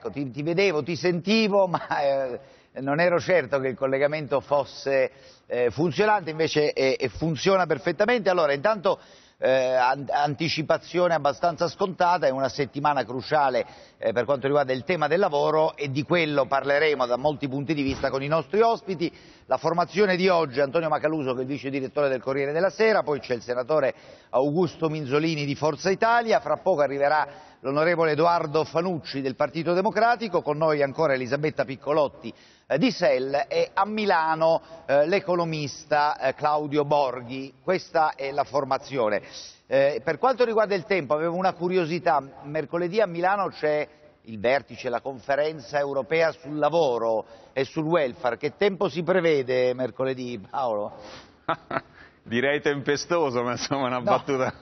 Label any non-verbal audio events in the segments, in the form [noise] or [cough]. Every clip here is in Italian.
Ecco, ti, ti, vedevo, ti sentivo, [laughs] ma eh, non ero certo che il collegamento fosse eh, funzionante, invece eh, funziona perfettamente. Allora, intanto eh, anticipazione abbastanza scontata, è una settimana cruciale eh, per quanto riguarda il tema del lavoro e di quello parleremo da molti punti di vista con i nostri ospiti. La formazione di oggi Antonio Macaluso che è il vice direttore del Corriere della Sera, poi c'è il senatore Augusto Minzolini di Forza Italia, fra poco arriverà l'onorevole Edoardo Fanucci del Partito Democratico, con noi ancora Elisabetta Piccolotti eh, di SEL e a Milano eh, l'economista eh, Claudio Borghi. Questa è la formazione. Eh, per quanto riguarda il tempo, avevo una curiosità. Mercoledì a Milano c'è il vertice, la conferenza europea sul lavoro e sul welfare. Che tempo si prevede mercoledì, Paolo? [laughs] direi tempestoso, ma insomma una no. battuta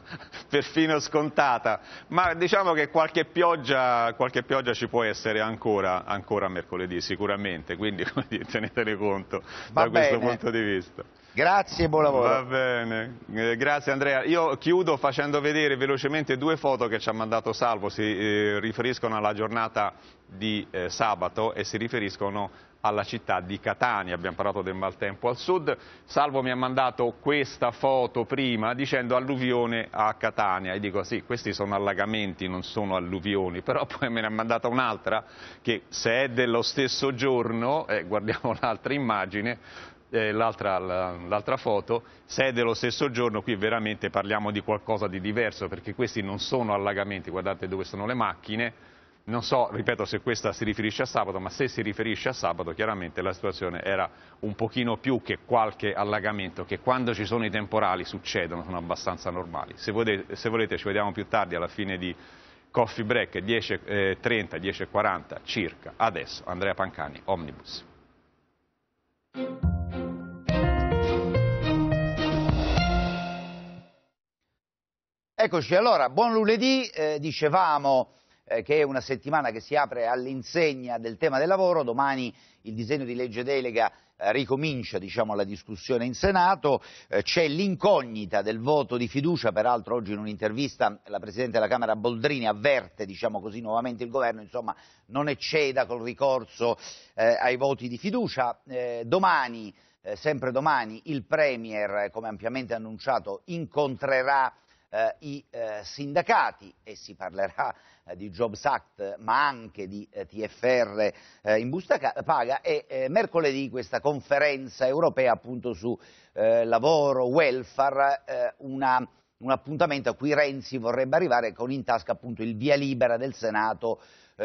perfino scontata. Ma diciamo che qualche pioggia, qualche pioggia ci può essere ancora, ancora mercoledì, sicuramente, quindi [laughs] tenetene conto Va da bene. questo punto di vista. Grazie e buon lavoro. Va bene, eh, grazie Andrea. Io chiudo facendo vedere velocemente due foto che ci ha mandato Salvo, si eh, riferiscono alla giornata di eh, sabato e si riferiscono alla città di Catania, abbiamo parlato del maltempo al sud, Salvo mi ha mandato questa foto prima dicendo alluvione a Catania. E dico sì, questi sono allagamenti, non sono alluvioni, però poi me ne ha mandata un'altra che se è dello stesso giorno, eh, guardiamo [laughs] l'altra immagine, eh, l'altra foto, se è dello stesso giorno qui veramente parliamo di qualcosa di diverso perché questi non sono allagamenti, guardate dove sono le macchine, non so, ripeto, se questa si riferisce a sabato, ma se si riferisce a sabato chiaramente la situazione era un pochino più che qualche allagamento che quando ci sono i temporali succedono, sono abbastanza normali. Se volete, se volete ci vediamo più tardi alla fine di Coffee Break 10.30, eh, 10.40 circa. Adesso Andrea Pancani, Omnibus. Eccoci, allora, buon lunedì, eh, dicevamo eh, che è una settimana che si apre all'insegna del tema del lavoro, domani il disegno di legge delega eh, ricomincia diciamo, la discussione in Senato, eh, c'è l'incognita del voto di fiducia, peraltro oggi in un'intervista la Presidente della Camera Boldrini avverte diciamo così, nuovamente il Governo, insomma non ecceda col ricorso eh, ai voti di fiducia, eh, domani, eh, sempre domani, il Premier, come ampiamente annunciato, incontrerà eh, i eh, sindacati e si parlerà eh, di Jobs Act ma anche di eh, TFR eh, in busta paga e eh, mercoledì questa conferenza europea appunto su lavoro, welfare, una, un appuntamento a cui Renzi vorrebbe arrivare con in tasca appunto il via libera del Senato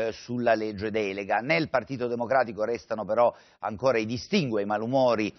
sulla legge delega. Nel Partito Democratico restano però ancora i distingue, i malumori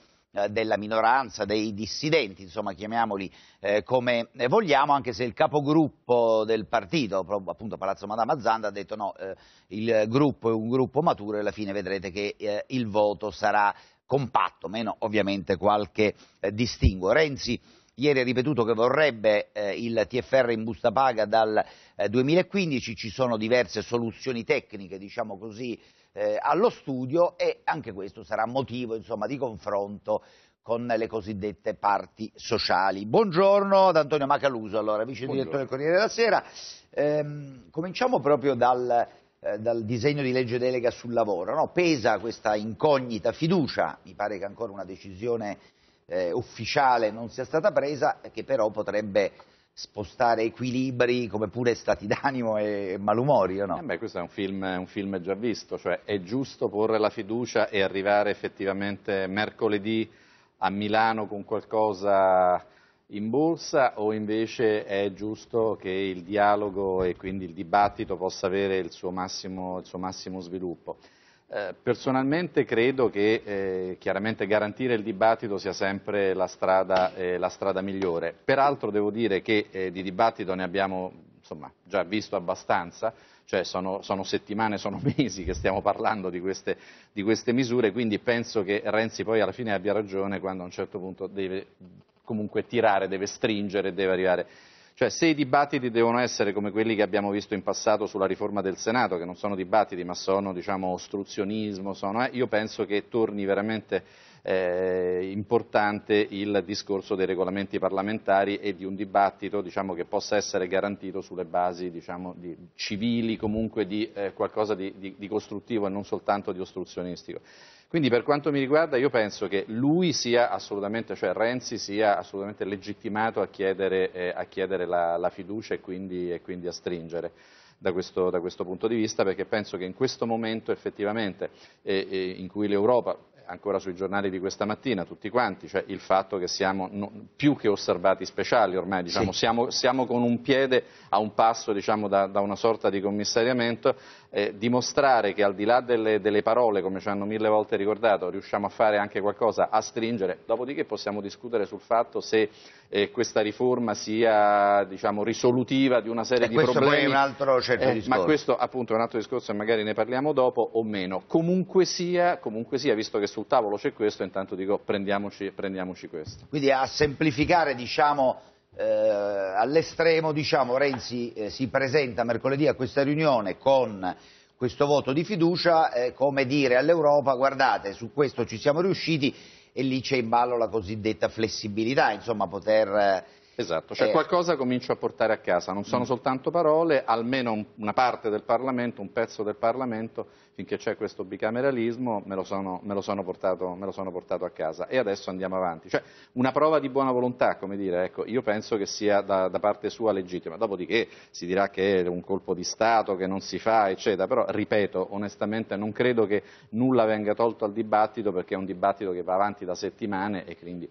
della minoranza, dei dissidenti, insomma chiamiamoli eh, come vogliamo, anche se il capogruppo del partito, appunto Palazzo Madama Zanda, ha detto no, eh, il gruppo è un gruppo maturo e alla fine vedrete che eh, il voto sarà compatto, meno ovviamente qualche eh, distinguo. Renzi ieri ha ripetuto che vorrebbe eh, il TFR in busta paga dal 2015, ci sono diverse soluzioni tecniche, diciamo così, eh, allo studio e anche questo sarà motivo insomma, di confronto con le cosiddette parti sociali. Buongiorno ad Antonio Macaluso, allora, vice direttore del Corriere della Sera. Ehm, cominciamo proprio dal, eh, dal, disegno di legge delega sul lavoro. No? Pesa questa incognita fiducia, mi pare che ancora una decisione eh, ufficiale non sia stata presa, che però potrebbe spostare equilibri come pure stati d'animo e malumori o no? Eh beh, questo è un, film, un film già visto, cioè è giusto porre la fiducia e arrivare effettivamente mercoledì a Milano con qualcosa in borsa o invece è giusto che il dialogo e quindi il dibattito possa avere il suo massimo, il suo massimo sviluppo? Eh, personalmente credo che eh, chiaramente garantire il dibattito sia sempre la strada, eh, la strada migliore. Peraltro devo dire che eh, di dibattito ne abbiamo insomma, già visto abbastanza, cioè sono, sono, settimane, sono [laughs] mesi che stiamo parlando di queste, di queste, misure, quindi penso che Renzi poi alla fine abbia ragione quando a un certo punto deve comunque tirare, deve stringere, deve arrivare cioè se i dibattiti devono essere come quelli che abbiamo visto in passato sulla riforma del Senato, che non sono dibattiti ma sono diciamo, ostruzionismo, sono, eh, io penso che torni veramente eh, importante il discorso dei regolamenti parlamentari e di un dibattito diciamo, che possa essere garantito sulle basi diciamo, di, civili, comunque di eh, qualcosa di, di, di costruttivo e non soltanto di ostruzionistico. Quindi per quanto mi riguarda io penso che lui sia assolutamente, cioè Renzi sia assolutamente legittimato a chiedere, eh, a chiedere la, la, fiducia e quindi, e quindi a stringere. Da questo, da questo, punto di vista perché penso che in questo momento effettivamente eh, eh, in cui l'Europa ancora sui giornali di questa mattina, tutti quanti, cioè il fatto che siamo no, più che osservati speciali ormai, diciamo, sì. siamo, siamo, con un piede a un passo diciamo, da, da, una sorta di commissariamento, eh, dimostrare che al di là delle, delle, parole, come ci hanno mille volte ricordato, riusciamo a fare anche qualcosa, a stringere, dopodiché possiamo discutere sul fatto se eh, questa riforma sia diciamo, risolutiva di una serie e di problemi. Altro certo eh, ma questo appunto è un altro discorso e magari ne parliamo dopo o meno. Comunque sia, comunque sia visto che sul tavolo c'è questo, intanto dico prendiamoci, prendiamoci questo. Quindi a semplificare diciamo, eh, all'estremo diciamo, Renzi eh, si presenta mercoledì a questa riunione con questo voto di fiducia eh, come dire all'Europa guardate su questo ci siamo riusciti e lì c'è in ballo la cosiddetta flessibilità, insomma poter eh, Esatto, cioè eh. qualcosa comincio a portare a casa, non sono mm. soltanto parole, almeno una parte del Parlamento, un pezzo del Parlamento, finché c'è questo bicameralismo, me lo, sono, me, lo portato, me lo, sono, portato, a casa e adesso andiamo avanti. Cioè una prova di buona volontà, come dire, ecco, io penso che sia da, da, parte sua legittima, dopodiché si dirà che è un colpo di Stato, che non si fa, eccetera, però ripeto, onestamente non credo che nulla venga tolto al dibattito perché è un dibattito che va avanti da settimane e quindi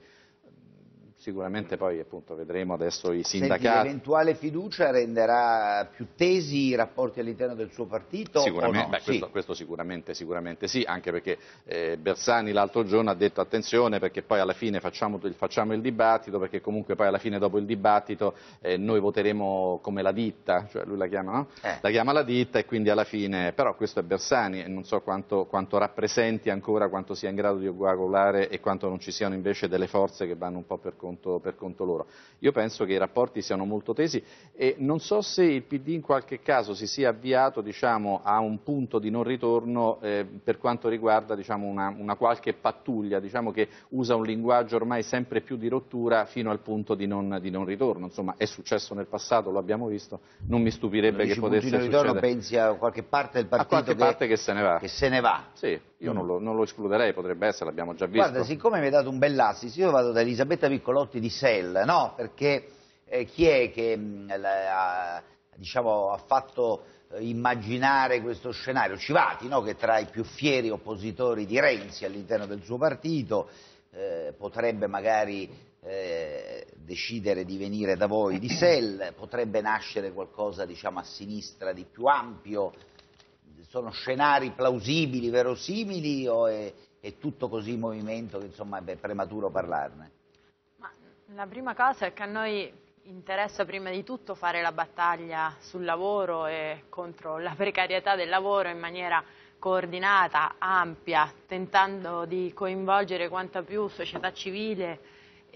Sicuramente poi appunto, vedremo adesso i sindacati. l'eventuale fiducia renderà più tesi i rapporti all'interno del suo partito? Sicuramente, no? beh, questo, sì. questo sicuramente, sicuramente, sì, anche perché eh, Bersani l'altro giorno ha detto attenzione perché poi alla fine facciamo, facciamo, il dibattito, perché comunque poi alla fine dopo il dibattito eh, noi voteremo come la ditta, cioè lui la chiama, no? eh. la chiama la ditta e quindi alla fine, però questo è Bersani e non so quanto, quanto rappresenti ancora, quanto sia in grado di coagulare e quanto non ci siano invece delle forze che vanno un po' per conto conto, per conto loro. Io penso che i rapporti siano molto tesi e non so se il PD in qualche caso si sia avviato diciamo, a un punto di non ritorno eh, per quanto riguarda diciamo, una, una, qualche pattuglia diciamo, che usa un linguaggio ormai sempre più di rottura fino al punto di non, di non ritorno. Insomma, è successo nel passato, lo abbiamo visto, non mi stupirebbe che potesse succedere. ritorno pensi a qualche parte del partito che, che se ne va. Che se ne va. Sì, io non, lo, non, lo, escluderei, potrebbe essere, l'abbiamo già visto. Guarda, siccome mi hai dato un bell'assist, io vado da Elisabetta Piccolotti di SEL, no? Perché eh, chi è che mh, mm, la, diciamo, ha fatto eh, immaginare questo scenario? Civati, no? Che tra i più fieri oppositori di Renzi all'interno del suo partito eh, potrebbe magari eh, decidere di venire da voi di SEL, potrebbe nascere qualcosa diciamo, a sinistra di più ampio, sono scenari plausibili, verosimili o è, è tutto così in movimento che insomma è prematuro parlarne? Ma la prima cosa è che a noi interessa prima di tutto fare la battaglia sul lavoro e contro la precarietà del lavoro in maniera coordinata, ampia, tentando di coinvolgere quanta più società civile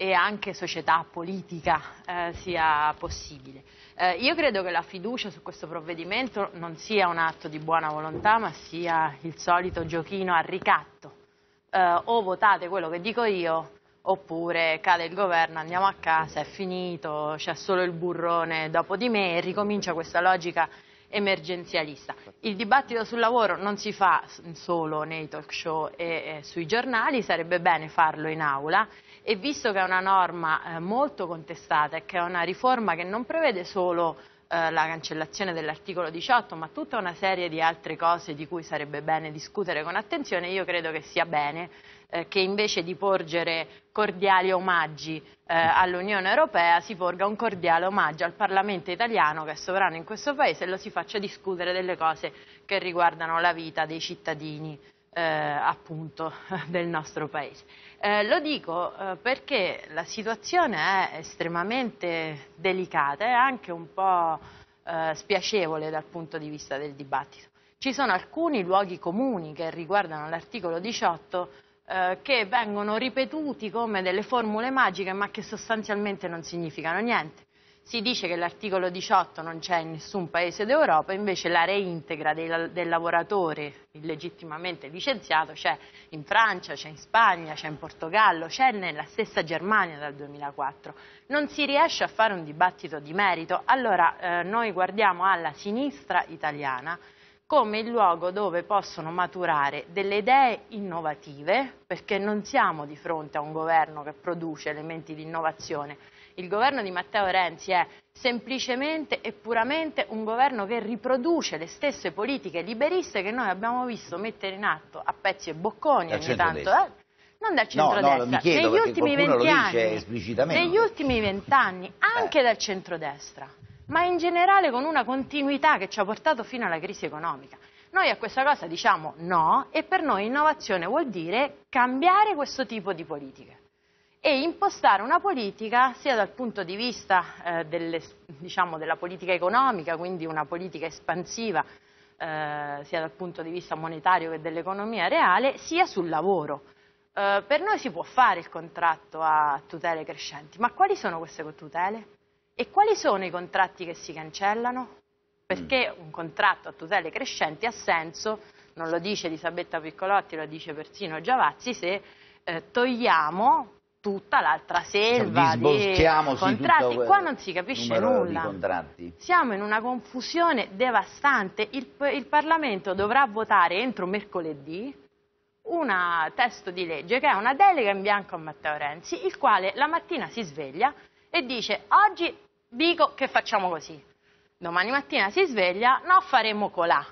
e anche società politica eh, sia possibile. Eh, io credo che la fiducia su questo provvedimento non sia un atto di buona volontà, ma sia il solito giochino a ricatto. Eh, o votate quello che dico io, oppure cade il governo, andiamo a casa, è finito, c'è solo il burrone dopo di me e ricomincia questa logica emergenzialista. Il dibattito sul lavoro non si fa solo nei talk show e, e sui giornali, sarebbe bene farlo in aula. E visto che è una norma eh, molto contestata e che è una riforma che non prevede solo eh, la cancellazione dell'articolo 18 ma tutta una serie di altre cose di cui sarebbe bene discutere con attenzione, io credo che sia bene eh, che invece di porgere cordiali omaggi eh, all'Unione Europea si porga un cordiale omaggio al Parlamento italiano che è sovrano in questo Paese e lo si faccia discutere delle cose che riguardano la vita dei cittadini eh, appunto [laughs] del nostro Paese. Eh, lo dico eh, perché la situazione è estremamente delicata e anche un po' eh, spiacevole dal punto di vista del dibattito. Ci sono alcuni luoghi comuni che riguardano l'articolo 18 eh, che vengono ripetuti come delle formule magiche ma che sostanzialmente non significano niente si dice che l'articolo 18 non c'è in nessun paese d'Europa, invece la reintegra del, del lavoratore illegittimamente licenziato c'è in Francia, c'è in Spagna, c'è in Portogallo, c'è nella stessa Germania dal 2004. Non si riesce a fare un dibattito di merito, allora eh, noi guardiamo alla sinistra italiana come il luogo dove possono maturare delle idee innovative, perché non siamo di fronte a un governo che produce elementi di innovazione, il governo di Matteo Renzi è semplicemente e puramente un governo che riproduce le stesse politiche liberiste che noi abbiamo visto mettere in atto a pezzi e bocconi ogni tanto. eh, non dal centrodestra, no, mi chiedo, negli ultimi esplicitamente. negli ultimi vent'anni, anche Eh. dal centrodestra, ma in generale con una continuità che ci ha portato fino alla crisi economica. Noi a questa cosa diciamo no e per noi innovazione vuol dire cambiare questo tipo di politiche e impostare una politica sia dal punto di vista eh, delle- diciamo, della politica economica, quindi una politica espansiva eh, sia dal punto di vista monetario che dell'economia reale, sia sul lavoro. Eh, per noi si può fare il contratto a tutele crescenti, ma quali sono queste tutele? E quali sono i contratti che si cancellano? Perché un contratto a tutele crescenti ha senso, non lo dice Elisabetta Piccolotti, lo dice persino Giavazzi, se eh, togliamo tutta l'altra selva di Disboschiamoci contratti. Qua non si capisce nulla. di. Siamo in una confusione devastante. Il, il Parlamento dovrà votare entro mercoledì un testo di legge che è una delega in bianco a Matteo Renzi, il quale la mattina si sveglia e dice oggi dico che facciamo così. Domani mattina si sveglia, no faremo colà.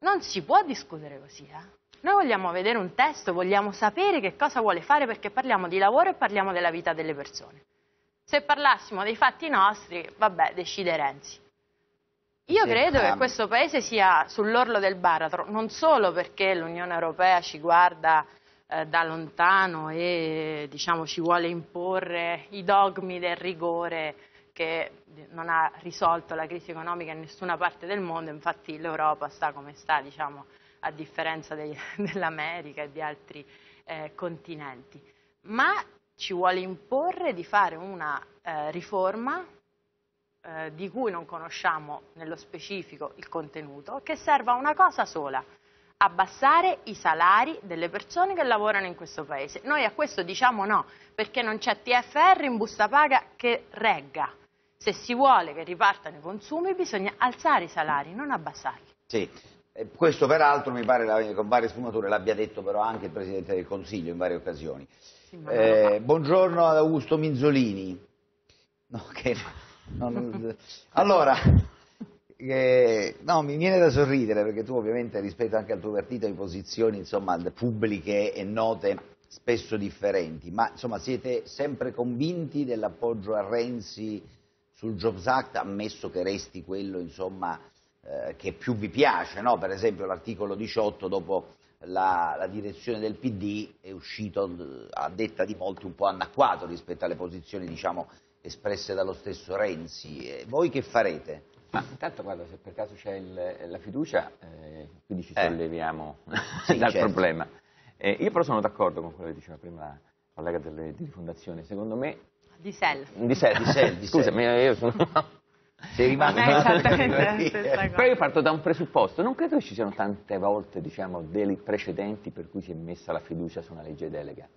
Non si può discutere così, eh. Noi vogliamo vedere un testo, vogliamo sapere che cosa vuole fare perché parliamo di lavoro e parliamo della vita delle persone. Se parlassimo dei fatti nostri, vabbè, decide Renzi. Io Sì, credo ah, che questo paese sia sull'orlo del baratro, non solo perché l'Unione Europea ci guarda eh, da lontano e diciamo, ci vuole imporre i dogmi del rigore che non ha risolto la crisi economica in nessuna parte del mondo, infatti l'Europa sta come sta, diciamo, a differenza [laughs] dell'America e di altri eh, continenti, ma ci vuole imporre di fare una eh, riforma eh, di cui non conosciamo nello specifico il contenuto, che serva a una cosa sola, abbassare i salari delle persone che lavorano in questo paese. Noi a questo diciamo no, perché non c'è TFR in busta paga che regga. Se si vuole che ripartano i consumi bisogna alzare i salari, non abbassarli. Sì. Eh, Questo peraltro mi pare con varie sfumature l'abbia detto però anche il Presidente del Consiglio in varie occasioni. Sì. Eh, buongiorno ad Augusto Minzolini. No, che- non- [laughs] allora, eh, no, mi viene da sorridere perché tu ovviamente rispetto anche al tuo partito hai posizioni insomma, pubbliche e note spesso differenti, ma insomma siete sempre convinti dell'appoggio a Renzi sul Jobs Act, ammesso che resti quello insomma, eh, che più vi piace, no? per esempio l'articolo 18 dopo la, la direzione del PD è uscito eh, a detta di molti un po' anacquato rispetto alle posizioni diciamo, espresse dallo stesso Renzi. E voi che farete? Ma intanto guarda, se per caso c'è il- la fiducia, eh, quindi ci Eh. solleviamo [laughs] Sì, dal certo. problema. Eh, io però sono d'accordo con quello che diceva prima la collega delle, di Rifondazione. Secondo me, Di Sel. di sé, Di sé, di [laughs] sé. scusami, io sono... [laughs] Sei rimasto Non è esattamente la stessa cosa. Però io parto da un presupposto, non credo che ci siano tante volte diciamo, dei precedenti per cui si è messa la fiducia su una legge delega.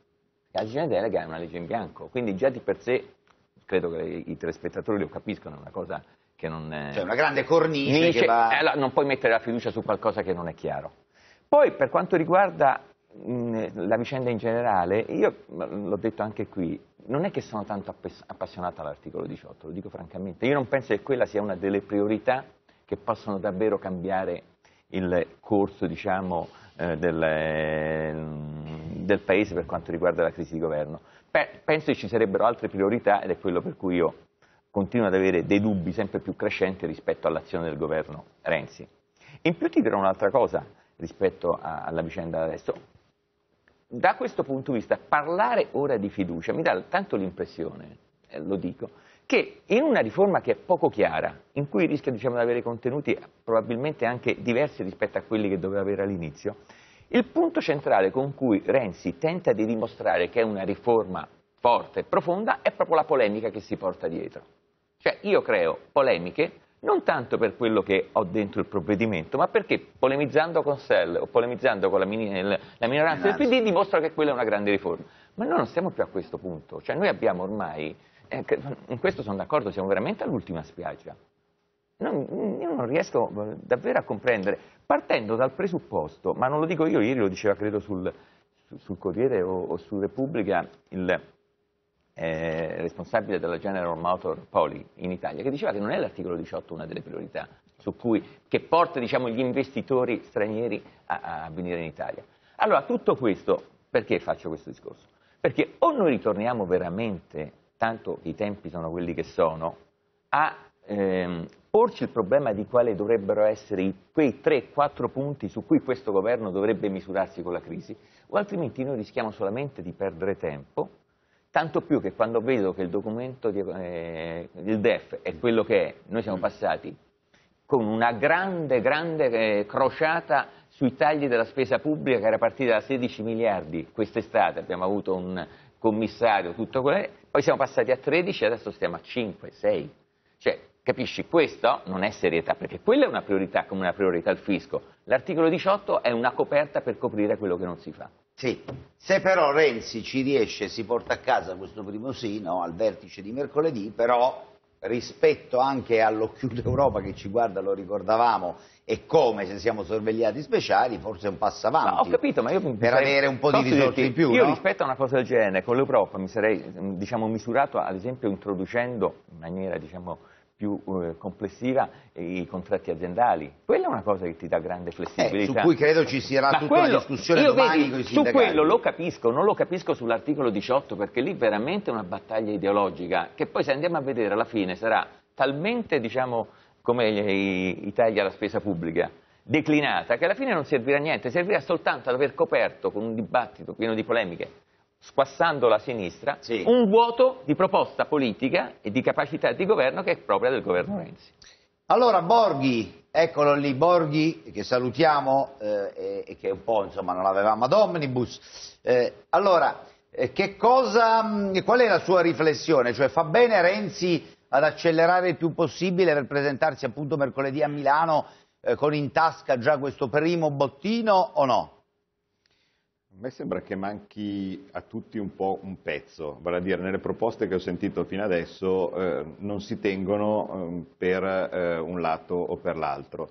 La legge delega è una legge in bianco, quindi già di per sé, credo che i telespettatori lo capiscono, è una cosa che non è... Cioè una grande cornice Dice, che va... eh, allora, non puoi mettere la fiducia su qualcosa che non è chiaro. Poi per quanto riguarda la vicenda in generale, io l'ho detto anche qui, non è che sono tanto appassionato all'articolo 18, lo dico francamente, io non penso che quella sia una delle priorità che possono davvero cambiare il corso diciamo, eh, del, eh, del Paese per quanto riguarda la crisi di governo. Pe- penso che ci sarebbero altre priorità ed è quello per cui io continuo ad avere dei dubbi sempre più crescenti rispetto all'azione del governo Renzi. In più ti dirò un'altra cosa rispetto a- alla vicenda adesso. Da questo punto di vista, parlare ora di fiducia mi dà tanto l'impressione, eh, lo dico, che in una riforma che è poco chiara, in cui rischia diciamo, di avere contenuti probabilmente anche diversi rispetto a quelli che doveva avere all'inizio, il punto centrale con cui Renzi tenta di dimostrare che è una riforma forte e profonda è proprio la polemica che si porta dietro. Cioè io creo polemiche non tanto per quello che ho dentro il provvedimento, ma perché polemizzando con Sell o polemizzando con la, mini, la minoranza del PD dimostro che quella è una grande riforma. Ma noi non stiamo più a questo punto, cioè noi abbiamo ormai, eh, in questo sono d'accordo, siamo veramente all'ultima spiaggia. Non, io non riesco eh, davvero a comprendere, partendo dal presupposto, ma non lo dico io, ieri lo diceva credo sul, sul Corriere o, o su Repubblica il eh, responsabile della General Motor Poli in Italia, che diceva che non è l'articolo 18 una delle priorità cui, che porta diciamo, gli investitori stranieri a, a venire in Italia. Allora, tutto questo, perché faccio questo discorso? Perché o noi ritorniamo veramente, tanto i tempi sono quelli che sono, a ehm, porci il problema di quali dovrebbero essere i, quei 3-4 punti su cui questo governo dovrebbe misurarsi con la crisi, o altrimenti noi rischiamo solamente di perdere tempo, tanto più che quando vedo che il documento di, eh, del DEF è quello che è, noi siamo passati con una grande, grande eh, crociata sui tagli della spesa pubblica che era partita da 16 miliardi quest'estate, abbiamo avuto un commissario, tutto quello, poi siamo passati a 13 e adesso stiamo a 5, 6. Cioè, capisci, questo non è serietà, perché quella è una priorità come una priorità il fisco. L'articolo 18 è una coperta per coprire quello che non si fa. Sì, se però Renzi ci riesce, si porta a casa questo primo sì, no, al vertice di mercoledì, però rispetto anche all'occhio d'Europa che ci guarda, lo ricordavamo, e come se siamo sorvegliati speciali, forse è un passo avanti. No, ho capito, ma io per sarei, avere un po' di risorse in più. Io no? rispetto a una cosa del genere, con l'Europa mi sarei diciamo, misurato, ad esempio, introducendo in maniera diciamo, più eh, complessiva i contratti aziendali. Quella è una cosa che ti dà grande flessibilità. Eh, su cui credo ci sarà Ma tutta quello, una discussione domani vedi, i. Su quello lo capisco, non lo capisco sull'articolo 18 perché lì veramente è una battaglia ideologica che poi se andiamo a vedere alla fine sarà talmente, diciamo, come i tagli alla spesa pubblica, declinata che alla fine non servirà a niente, servirà soltanto ad aver coperto con un dibattito pieno di polemiche squassando la sinistra, sì. un vuoto di proposta politica e di capacità di governo che è propria del governo Renzi. Allora Borghi, eccolo lì, Borghi, che salutiamo eh, e, che un po' insomma non avevamo ad Omnibus. Eh, allora, eh, che cosa, mm, qual è la sua riflessione? Cioè fa bene Renzi ad accelerare il più possibile per presentarsi appunto mercoledì a Milano eh, con in tasca già questo primo bottino o no? Me sembra che manchi a tutti un po' un pezzo, vale a dire nelle proposte che ho sentito fino adesso eh, non si tengono eh, per eh, un lato o per l'altro.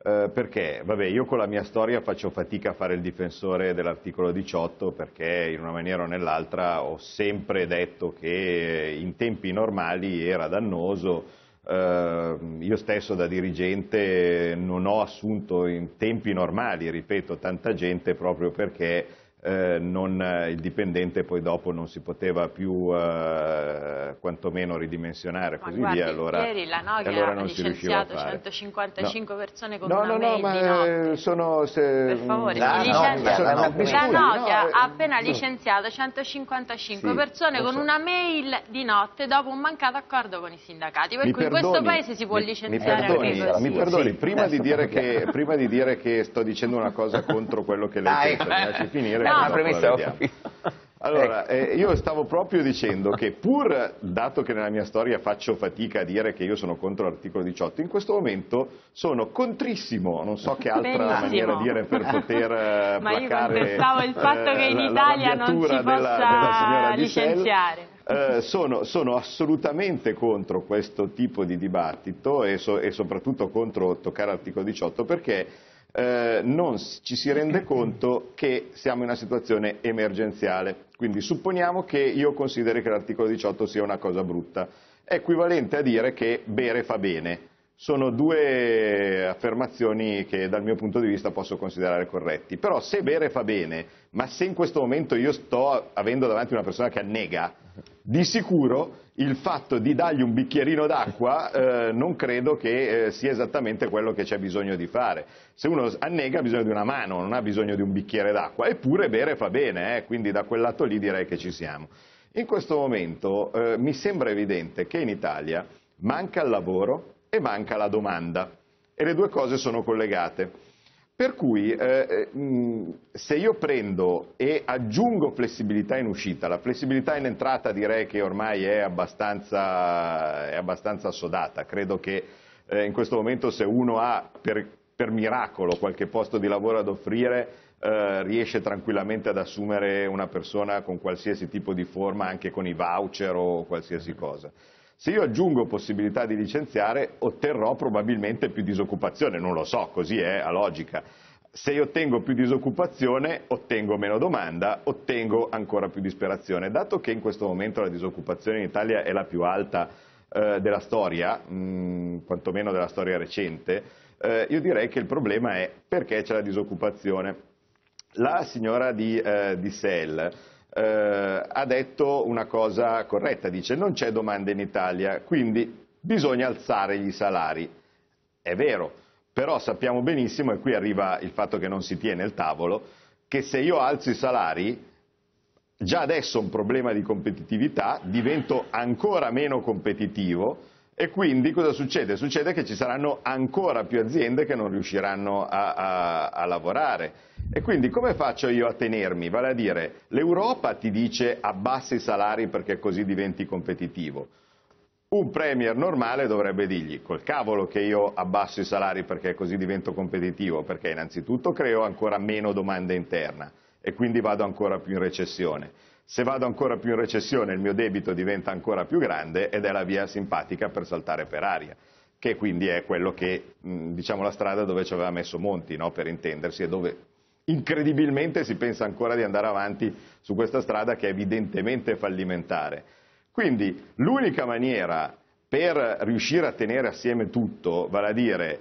Eh, perché? Vabbè, io con la mia storia faccio fatica a fare il difensore dell'articolo 18 perché in una maniera o nell'altra ho sempre detto che in tempi normali era dannoso, Uh, io stesso da dirigente non ho assunto in tempi normali, ripeto, tanta gente proprio perché eh, non, il dipendente poi dopo non si poteva più eh, quantomeno ridimensionare ma così guardi, via. Allora, ieri la Nokia allora ha licenziato 155 no. persone con no, una no, mail no, di ma notte. Sono, se, per favore, la, licenzia... Nokia, la, Nokia, la Nokia no, ha appena licenziato 155 sì, persone con so. una mail di notte dopo un mancato accordo con i sindacati. Per mi cui perdoni, in questo paese si può mi, licenziare mi perdoni, anche così. Mi perdoni, Sì, prima, di dire che, prima di dire che sto dicendo una cosa contro quello che lei pensa, mi lasci finire. No, una premessa, [laughs] allora, eh, io stavo proprio dicendo che pur dato che nella mia storia faccio fatica a dire che io sono contro l'articolo 18, in questo momento sono contrissimo, non so che altra Benissimo. maniera dire per poter [laughs] eh, Ma io placare contestavo il fatto che in eh, Italia non si della, possa della signora licenziare. eh, sono, sono, assolutamente contro questo tipo di dibattito e, so, e soprattutto contro toccare l'articolo 18 perché eh, non ci si rende conto che siamo in una situazione emergenziale. Quindi supponiamo che io consideri che l'articolo 18 sia una cosa brutta. È equivalente a dire che bere fa bene. Sono due affermazioni che dal mio punto di vista posso considerare corretti. Però se bere fa bene, ma se in questo momento io sto avendo davanti una persona che annega, di sicuro il fatto di dargli un bicchierino d'acqua eh, non credo che eh, sia esattamente quello che c'è bisogno di fare. Se uno annega ha bisogno di una mano, non ha bisogno di un bicchiere d'acqua, eppure bere fa bene, eh, quindi da quel lato lì direi che ci siamo. In questo momento eh, mi sembra evidente che in Italia manca il lavoro e manca la domanda e le due cose sono collegate Per cui eh, mh, se io prendo e aggiungo flessibilità in uscita, la flessibilità in entrata direi che ormai è abbastanza, è abbastanza assodata, credo che eh, in questo momento se uno ha per, per, miracolo qualche posto di lavoro ad offrire eh, riesce tranquillamente ad assumere una persona con qualsiasi tipo di forma, anche con i voucher o qualsiasi cosa. Se io aggiungo possibilità di licenziare otterrò probabilmente più disoccupazione, non lo so, così è a logica. Se io ottengo più disoccupazione, ottengo meno domanda, ottengo ancora più disperazione. Dato che in questo momento la disoccupazione in Italia è la più alta eh, della storia, mh, mm, quantomeno della storia recente, eh, io direi che il problema è perché c'è la disoccupazione. La signora di, eh, di Sell eh, ha detto una cosa corretta, dice non c'è domanda in Italia, quindi bisogna alzare gli salari. È vero, però sappiamo benissimo, e qui arriva il fatto che non si tiene il tavolo, che se io alzo i salari, già adesso ho un problema di competitività, divento ancora meno competitivo e quindi cosa succede? Succede che ci saranno ancora più aziende che non riusciranno a, a, a lavorare. E quindi come faccio io a tenermi? Vale a dire, l'Europa ti dice abbassa i salari perché così diventi competitivo. Un premier normale dovrebbe dirgli col cavolo che io abbasso i salari perché così divento competitivo, perché innanzitutto creo ancora meno domanda interna e quindi vado ancora più in recessione. Se vado ancora più in recessione il mio debito diventa ancora più grande ed è la via simpatica per saltare per aria, che quindi è quello che, diciamo, la strada dove ci aveva messo Monti, no? per intendersi, e dove incredibilmente si pensa ancora di andare avanti su questa strada che è evidentemente fallimentare. Quindi l'unica maniera per riuscire a tenere assieme tutto, vale a dire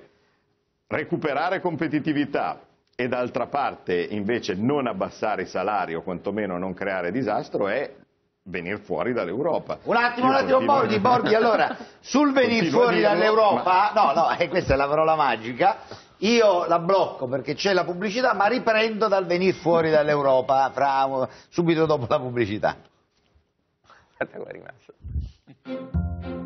recuperare competitività, e d'altra parte invece non abbassare i salari o quantomeno non creare disastro è venire fuori dall'Europa. Un attimo, Io un attimo, Borghi, a... Borghi, allora, sul venire fuori dall'Europa, ma... no, no, è questa è la parola magica, io la blocco perché c'è la pubblicità, ma riprendo dal venire fuori dall'Europa subito dopo la pubblicità. Guarda è rimasto.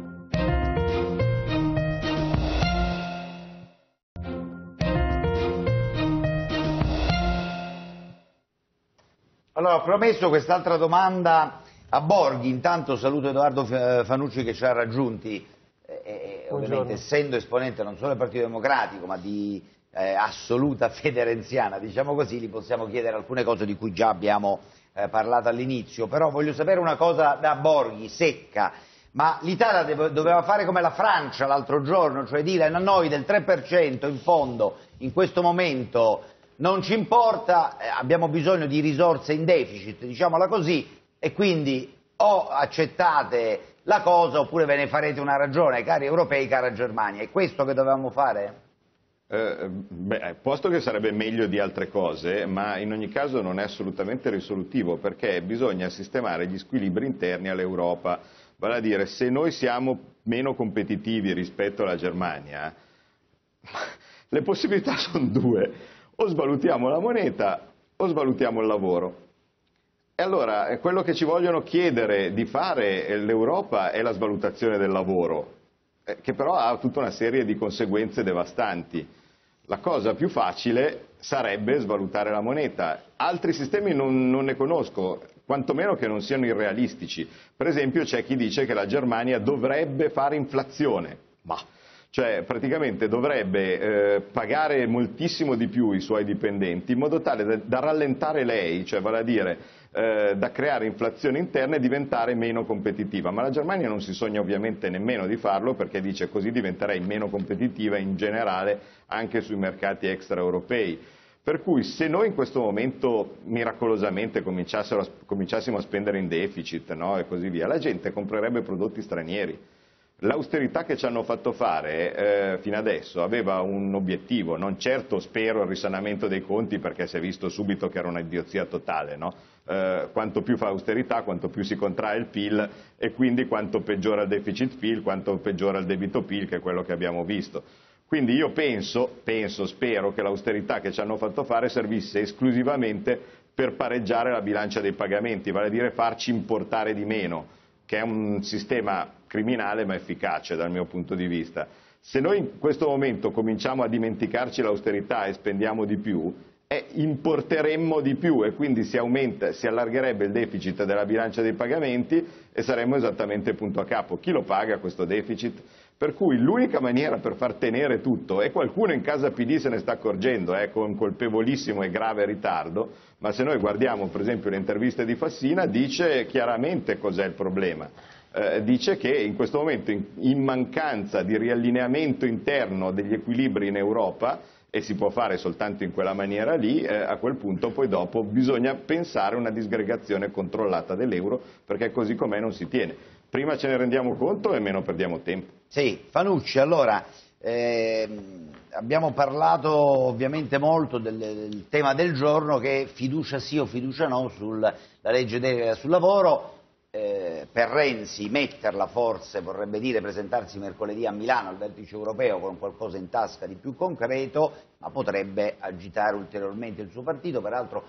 Allora, ho promesso quest'altra domanda a Borghi, intanto saluto Edoardo Fanucci che ci ha raggiunti, eh, ovviamente essendo esponente non solo del Partito Democratico ma di eh, assoluta fede renziana, diciamo così, gli possiamo chiedere alcune cose di cui già abbiamo eh, parlato all'inizio, però voglio sapere una cosa da Borghi, secca, ma l'Italia doveva fare come la Francia l'altro giorno, cioè dire a noi del 3% in fondo in questo momento non ci importa, eh, abbiamo bisogno di risorse in deficit, diciamola così, e quindi o accettate la cosa oppure ve ne farete una ragione, cari europei, cara Germania. È questo che dovevamo fare? Eh, beh, posto che sarebbe meglio di altre cose, ma in ogni caso non è assolutamente risolutivo perché bisogna sistemare gli squilibri interni all'Europa. Vale a dire, se noi siamo meno competitivi rispetto alla Germania, [laughs] le possibilità sono due o svalutiamo la moneta o svalutiamo il lavoro. E allora eh, quello che ci vogliono chiedere di fare eh, l'Europa è la svalutazione del lavoro, eh, che però ha tutta una serie di conseguenze devastanti. La cosa più facile sarebbe svalutare la moneta. Altri sistemi non, non ne conosco, quantomeno che non siano irrealistici. Per esempio c'è chi dice che la Germania dovrebbe fare inflazione. Ma cioè praticamente dovrebbe eh, pagare moltissimo di più i suoi dipendenti in modo tale da, da rallentare lei, cioè vale a dire eh, da creare inflazione interna e diventare meno competitiva. Ma la Germania non si sogna ovviamente nemmeno di farlo perché dice così diventerei meno competitiva in generale anche sui mercati extraeuropei. Per cui se noi in questo momento miracolosamente cominciassimo a spendere in deficit no, e così via, la gente comprerebbe prodotti stranieri L'austerità che ci hanno fatto fare eh, fino adesso aveva un obiettivo, non certo spero il risanamento dei conti perché si è visto subito che era una idiozia totale, no? eh, quanto più fa austerità, quanto più si contrae il PIL e quindi quanto peggiora il deficit PIL, quanto peggiora il debito PIL che è quello che abbiamo visto. Quindi io penso, penso, spero che l'austerità che ci hanno fatto fare servisse esclusivamente per pareggiare la bilancia dei pagamenti, vale a dire farci importare di meno, che è un sistema criminale ma efficace dal mio punto di vista. Se noi in questo momento cominciamo a dimenticarci l'austerità e spendiamo di più, eh, importeremmo di più e quindi si, aumenta, si allargherebbe il deficit della bilancia dei pagamenti e saremmo esattamente punto a capo. Chi lo paga questo deficit? Per cui l'unica maniera per far tenere tutto, e qualcuno in casa PD se ne sta accorgendo, eh, con colpevolissimo e grave ritardo, ma se noi guardiamo per esempio le interviste di Fassina dice chiaramente cos'è il problema. Eh, dice che in questo momento in, mancanza di riallineamento interno degli equilibri in Europa e si può fare soltanto in quella maniera lì, eh, a quel punto poi dopo bisogna pensare a una disgregazione controllata dell'euro perché così com'è non si tiene. Prima ce ne rendiamo conto e meno perdiamo tempo. Sì, Fanucci, allora eh, abbiamo parlato ovviamente molto del, del, tema del giorno che è fiducia sì o fiducia no sulla legge delega sul lavoro eh, per Renzi metterla forse vorrebbe dire presentarsi mercoledì a Milano al vertice europeo con qualcosa in tasca di più concreto, ma potrebbe agitare ulteriormente il suo partito, peraltro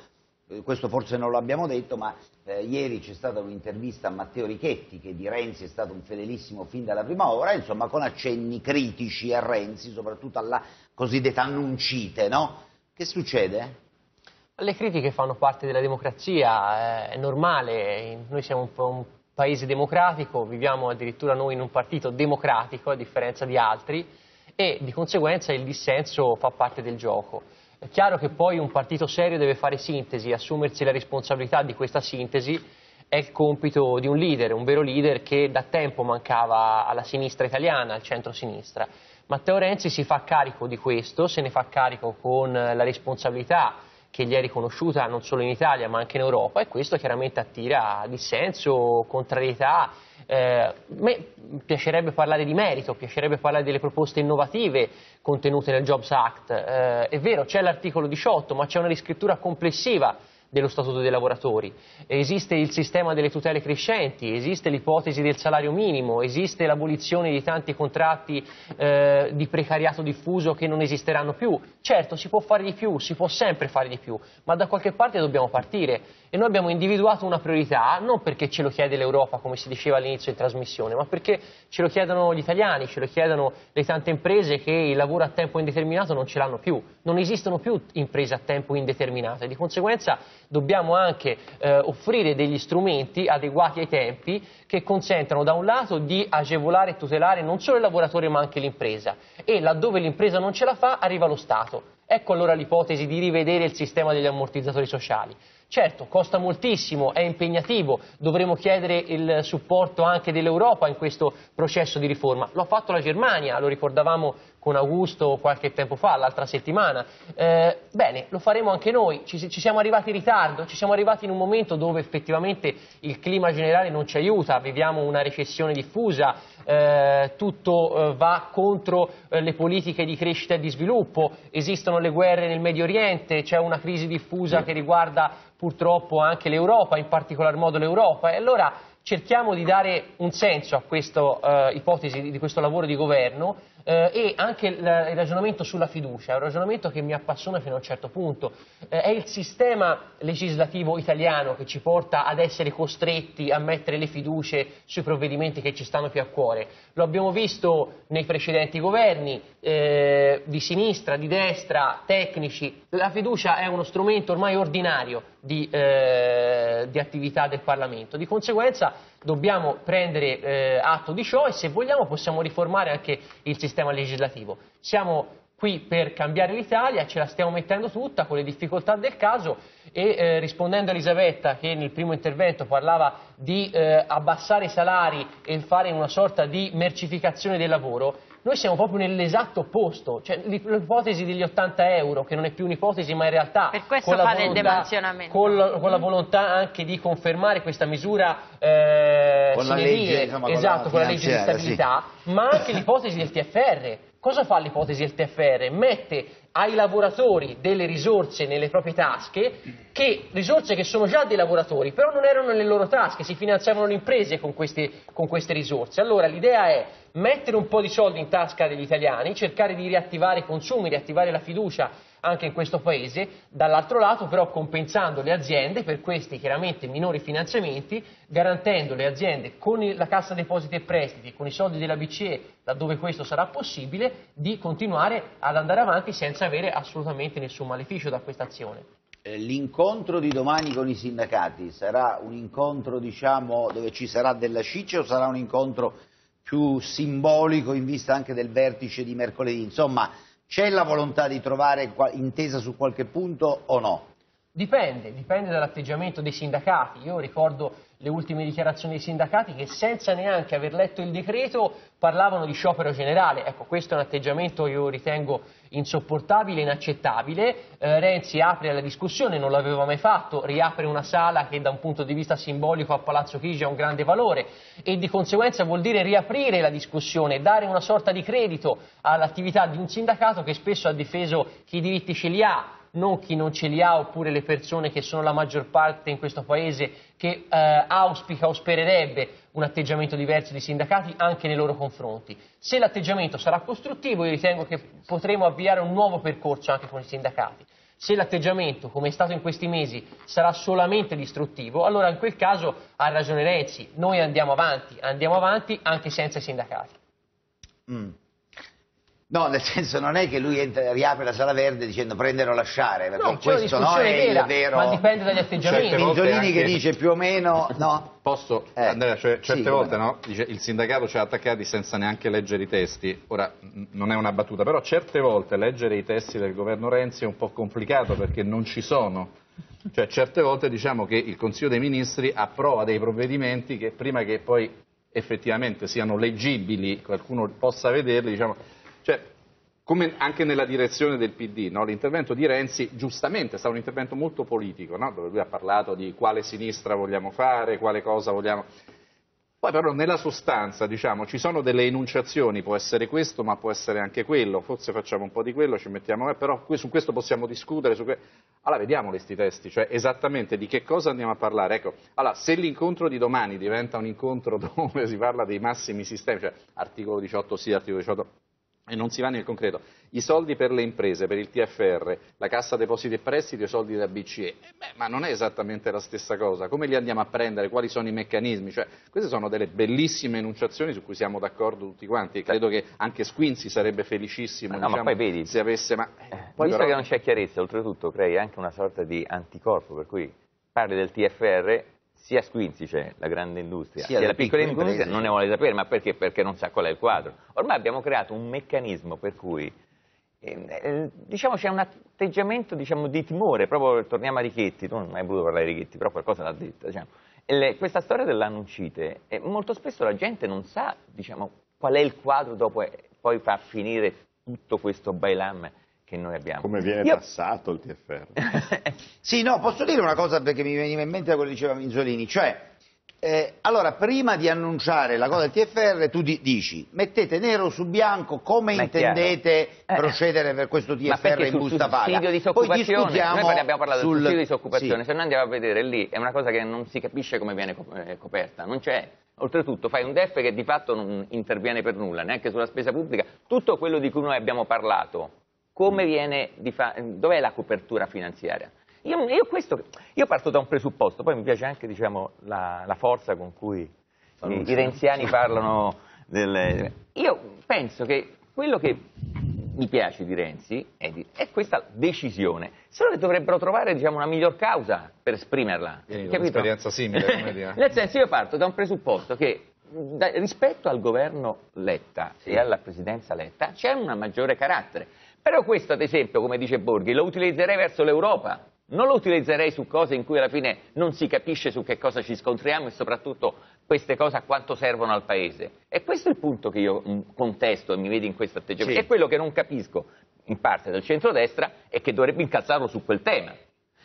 eh, questo forse non lo abbiamo detto, ma eh, ieri c'è stata un'intervista a Matteo Richetti che di Renzi è stato un fedelissimo fin dalla prima ora, insomma con accenni critici a Renzi, soprattutto alla cosiddetta annuncite, no? Che succede? Le critiche fanno parte della democrazia, è normale, noi siamo un, un, paese democratico, viviamo addirittura noi in un partito democratico a differenza di altri e di conseguenza il dissenso fa parte del gioco. È chiaro che poi un partito serio deve fare sintesi, assumersi la responsabilità di questa sintesi è il compito di un leader, un vero leader che da tempo mancava alla sinistra italiana, al centro-sinistra. Matteo Renzi si fa carico di questo, se ne fa carico con la responsabilità che gli è riconosciuta non solo in Italia ma anche in Europa e questo chiaramente attira dissenso, contrarietà. Eh, a me piacerebbe parlare di merito, piacerebbe parlare delle proposte innovative contenute nel Jobs Act. Eh, è vero, c'è l'articolo 18 ma c'è una riscrittura complessiva dello Statuto dei lavoratori, esiste il sistema delle tutele crescenti, esiste l'ipotesi del salario minimo, esiste l'abolizione di tanti contratti eh, di precariato diffuso che non esisteranno più. Certo, si può fare di più, si può sempre fare di più, ma da qualche parte dobbiamo partire e noi abbiamo individuato una priorità non perché ce lo chiede l'Europa, come si diceva all'inizio di trasmissione, ma perché ce lo chiedono gli italiani, ce lo chiedono le tante imprese che il lavoro a tempo indeterminato non ce l'hanno più. Non esistono più imprese a tempo indeterminato e di conseguenza dobbiamo anche eh, offrire degli strumenti adeguati ai tempi che consentano da un lato di agevolare e tutelare non solo il lavoratore ma anche l'impresa e laddove l'impresa non ce la fa arriva lo Stato. Ecco allora l'ipotesi di rivedere il sistema degli ammortizzatori sociali. Certo, costa moltissimo, è impegnativo, dovremo chiedere il supporto anche dell'Europa in questo processo di riforma. Lo ha fatto la Germania, lo ricordavamo con Augusto qualche tempo fa, l'altra settimana. Eh, bene, lo faremo anche noi, ci, ci, siamo arrivati in ritardo, ci siamo arrivati in un momento dove effettivamente il clima generale non ci aiuta, viviamo una recessione diffusa, eh, tutto eh, va contro eh, le politiche di crescita e di sviluppo, esistono le guerre nel Medio Oriente, c'è una crisi diffusa che riguarda purtroppo anche l'Europa, in particolar modo l'Europa, e allora cerchiamo di dare un senso a questa eh, ipotesi di questo lavoro di governo eh, e anche il, il, ragionamento sulla fiducia, è un ragionamento che mi appassiona fino a un certo punto. Eh, è il sistema legislativo italiano che ci porta ad essere costretti a mettere le fiducie sui provvedimenti che ci stanno più a cuore. Lo abbiamo visto nei precedenti governi, eh, di sinistra, di destra, tecnici. La fiducia è uno strumento ormai ordinario di, eh, di attività del Parlamento. Di conseguenza dobbiamo prendere eh, atto di ciò e se vogliamo possiamo riformare anche il sistema legislativo. Siamo qui per cambiare l'Italia, ce la stiamo mettendo tutta con le difficoltà del caso e eh, rispondendo a Elisabetta che nel primo intervento parlava di eh, abbassare i salari e fare una sorta di mercificazione del lavoro, noi siamo proprio nell'esatto opposto, cioè l'ipotesi degli 80 euro, che non è più un'ipotesi ma in realtà con la, volontà, con, con la, volontà, anche di confermare questa misura eh, con la legge, insomma, esatto, con la legge di stabilità, sì. ma anche l'ipotesi del TFR. Cosa fa l'ipotesi del TFR? Mette ai lavoratori delle risorse nelle proprie tasche, che, risorse che sono già dei lavoratori, però non erano nelle loro tasche, si finanziavano le imprese con queste, con queste risorse. Allora l'idea è mettere un po' di soldi in tasca degli italiani, cercare di riattivare i consumi, riattivare la fiducia anche in questo Paese, dall'altro lato però compensando le aziende per questi chiaramente minori finanziamenti, garantendo le aziende con la Cassa Depositi e Prestiti, con i soldi della BCE, laddove questo sarà possibile, di continuare ad andare avanti senza avere assolutamente nessun maleficio da questa azione. Eh, l'incontro di domani con i sindacati sarà un incontro diciamo, dove ci sarà della ciccia o sarà un incontro più simbolico in vista anche del vertice di mercoledì? Insomma, c'è la volontà di trovare intesa su qualche punto o no? Dipende, dipende dall'atteggiamento dei sindacati. Io ricordo le ultime dichiarazioni dei sindacati che senza neanche aver letto il decreto parlavano di sciopero generale. Ecco, questo è un atteggiamento che io ritengo insopportabile, inaccettabile. Eh, Renzi apre la discussione, non l'aveva mai fatto, riapre una sala che da un punto di vista simbolico a Palazzo Chigi ha un grande valore e di conseguenza vuol dire riaprire la discussione, dare una sorta di credito all'attività di un sindacato che spesso ha difeso chi i diritti ce li ha, non chi non ce li ha oppure le persone che sono la maggior parte in questo Paese che eh, auspica o spererebbe un atteggiamento diverso dei sindacati anche nei loro confronti. Se l'atteggiamento sarà costruttivo io ritengo che potremo avviare un nuovo percorso anche con i sindacati. Se l'atteggiamento, come è stato in questi mesi, sarà solamente distruttivo, allora in quel caso ha ragione Renzi, noi andiamo avanti, andiamo avanti anche senza i sindacati. Mm. No, nel senso non è che lui entra, riapre la sala verde dicendo prendere o lasciare, perché no, questo no, è vera, il vero... Ma dipende dagli atteggiamenti. Minzolini che dice più o meno... [laughs] No. Posso, eh, Andrea, cioè, certe sì, volte no, dice, il sindacato ci ha attaccati senza neanche leggere i testi, ora non è una battuta, però certe volte leggere i testi del governo Renzi è un po' complicato perché non ci sono. Cioè, certe volte diciamo che il Consiglio dei Ministri approva dei provvedimenti che prima che poi effettivamente siano leggibili, qualcuno possa vederli, diciamo, cioè, come anche nella direzione del PD, no? l'intervento di Renzi giustamente è stato un intervento molto politico, no? dove lui ha parlato di quale sinistra vogliamo fare, quale cosa vogliamo... Poi però nella sostanza diciamo, ci sono delle enunciazioni, può essere questo ma può essere anche quello, forse facciamo un po' di quello, ci mettiamo, eh, però su questo possiamo discutere. Que... Allora vediamo questi testi, cioè esattamente di che cosa andiamo a parlare. Ecco, allora, se l'incontro di domani diventa un incontro [laughs] dove si parla dei massimi sistemi, cioè articolo 18 sì, articolo 18 e non si va nel concreto. I soldi per le imprese, per il TFR, la Cassa Depositi e Prestiti i soldi della BCE, eh beh, ma non è esattamente la stessa cosa. Come li andiamo a prendere? Quali sono i meccanismi? Cioè, queste sono delle bellissime enunciazioni su cui siamo d'accordo tutti quanti. Credo che anche Squinzi sarebbe felicissimo no, diciamo, vedi, se avesse... Ma, eh, poi visto però... che non c'è chiarezza, oltretutto crei anche una sorta di anticorpo, per cui parli del TFR sia Squinzi, cioè la grande industria, sia, sia la piccola industria, imprese. non ne vuole sapere, ma perché? Perché non sa qual è il quadro. Ormai abbiamo creato un meccanismo per cui eh, eh, diciamo c'è un atteggiamento diciamo, di timore, proprio torniamo a Richetti, tu non hai voluto parlare di Richetti, però qualcosa l'ha detto. Diciamo. Le, questa storia dell'annuncite, eh, molto spesso la gente non sa diciamo, qual è il quadro dopo e poi fa finire tutto questo bailam che noi abbiamo. Come viene Io... tassato il TFR? [laughs] sì, no, posso dire una cosa perché mi veniva in mente quello che diceva Minzolini, cioè, eh, allora, prima di annunciare la cosa del TFR, tu di dici, mettete nero su bianco come Ma intendete eh, procedere per questo TFR in busta paga. Di Poi discutiamo noi abbiamo parlato sul sussidio di disoccupazione, sì. se noi andiamo a vedere lì, è una cosa che non si capisce come viene eh, coperta, non c'è. Oltretutto fai un DEF che di fatto non interviene per nulla, neanche sulla spesa pubblica, tutto quello di cui noi abbiamo parlato dov'è la copertura finanziaria? Io, io, questo, io, parto da un presupposto, poi mi piace anche diciamo, la, la, forza con cui i, i, renziani parlano. Del, io penso che quello che mi piace di Renzi è, di, è questa decisione, solo che dovrebbero trovare diciamo, una miglior causa per esprimerla. Un'esperienza simile, come dire. [laughs] Nel senso, io parto da un presupposto che da, rispetto al governo Letta sì. e alla presidenza Letta c'è un maggiore carattere. Però questo, ad esempio, come dice Borghi, lo utilizzerei verso l'Europa, non lo utilizzerei su cose in cui alla fine non si capisce su che cosa ci scontriamo e soprattutto queste cose a quanto servono al Paese. E questo è il punto che io mm, contesto e mi vedi in questo atteggiamento. Sì. È quello che non capisco in parte del centrodestra e che dovrebbe incalzarlo su quel tema.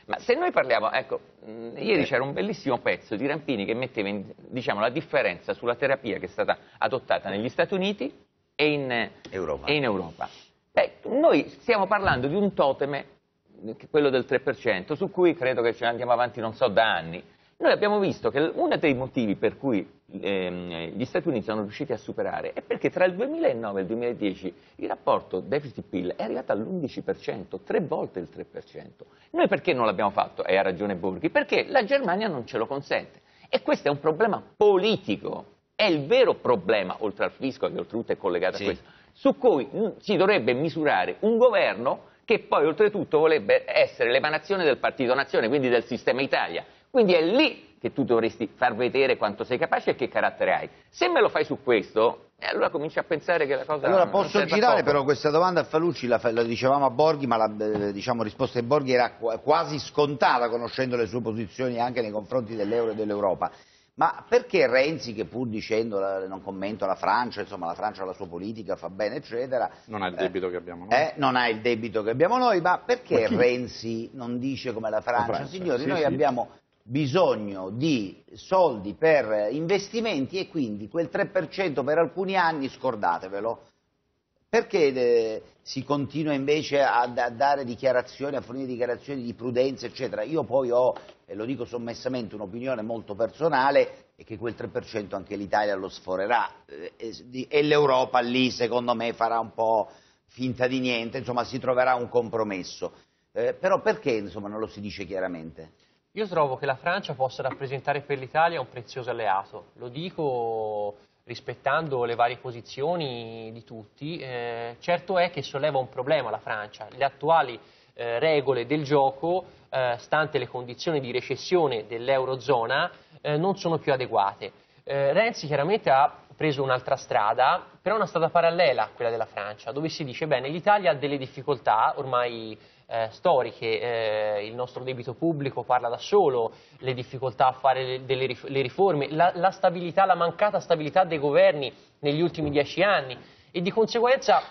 Ma se noi parliamo, ecco, mm, ieri c'era un bellissimo pezzo di Rampini che metteva in, diciamo, la differenza sulla terapia che è stata adottata negli Stati Uniti e in Europa. E in Europa. Beh, noi stiamo parlando di un toteme, quello del 3%, su cui credo che ce ne andiamo avanti non so da anni. Noi abbiamo visto che uno dei motivi per cui ehm, gli Stati Uniti sono riusciti a superare è perché tra il 2009 e il 2010 il rapporto deficit-PIL è arrivato all'11%, tre volte il 3%. Noi perché non l'abbiamo fatto? E ha ragione Borghi, perché la Germania non ce lo consente. E questo è un problema politico, è il vero problema, oltre al fisco che oltretutto è collegato Sì. a questo, su cui mm, si dovrebbe misurare un governo che poi oltretutto vorrebbe essere l'emanazione del Partito Nazione, quindi del sistema Italia. Quindi è lì che tu dovresti far vedere quanto sei capace e che carattere hai. Se me lo fai su questo, eh, allora cominci a pensare che la cosa Allora non posso girare però questa domanda a Falucci, la, la dicevamo a Borghi, ma la eh, diciamo, risposta di Borghi era qua- quasi scontata conoscendo le sue posizioni anche nei confronti dell'euro e dell'Europa. Ma perché Renzi, che pur dicendo, la- non commento la Francia, insomma la Francia ha la sua politica, fa bene, eccetera, Non ha il eh, debito che abbiamo noi. eh, non ha il debito che abbiamo noi, ma perché Ma? Renzi non dice come la Francia? Francia, Signori, sì, noi sì. abbiamo bisogno di soldi per investimenti e quindi quel 3% per alcuni anni scordatevelo. Perché eh, si continua invece a, a dare dichiarazioni, a fornire dichiarazioni di prudenza, eccetera? Io poi ho, e lo dico sommessamente, un'opinione molto personale, e che quel 3% anche l'Italia lo sforerà eh, e, di- e l'Europa lì, secondo me, farà un po' finta di niente, insomma si troverà un compromesso. Eh, però perché insomma, non lo si dice chiaramente? Io trovo che la Francia possa rappresentare per l'Italia un prezioso alleato. Lo dico rispettando le varie posizioni di tutti. Eh, certo è che solleva un problema la Francia. Le attuali eh, regole del gioco, eh, stante le condizioni di recessione dell'Eurozona, eh, non sono più adeguate. Eh, Renzi chiaramente ha preso un'altra strada, però una strada parallela a quella della Francia, dove si dice, bene, l'Italia ha delle difficoltà ormai eh, storiche, eh, il nostro debito pubblico parla da solo, le difficoltà a fare le, delle rif- le riforme, la, la stabilità, la mancata stabilità dei governi negli ultimi dieci anni. E di conseguenza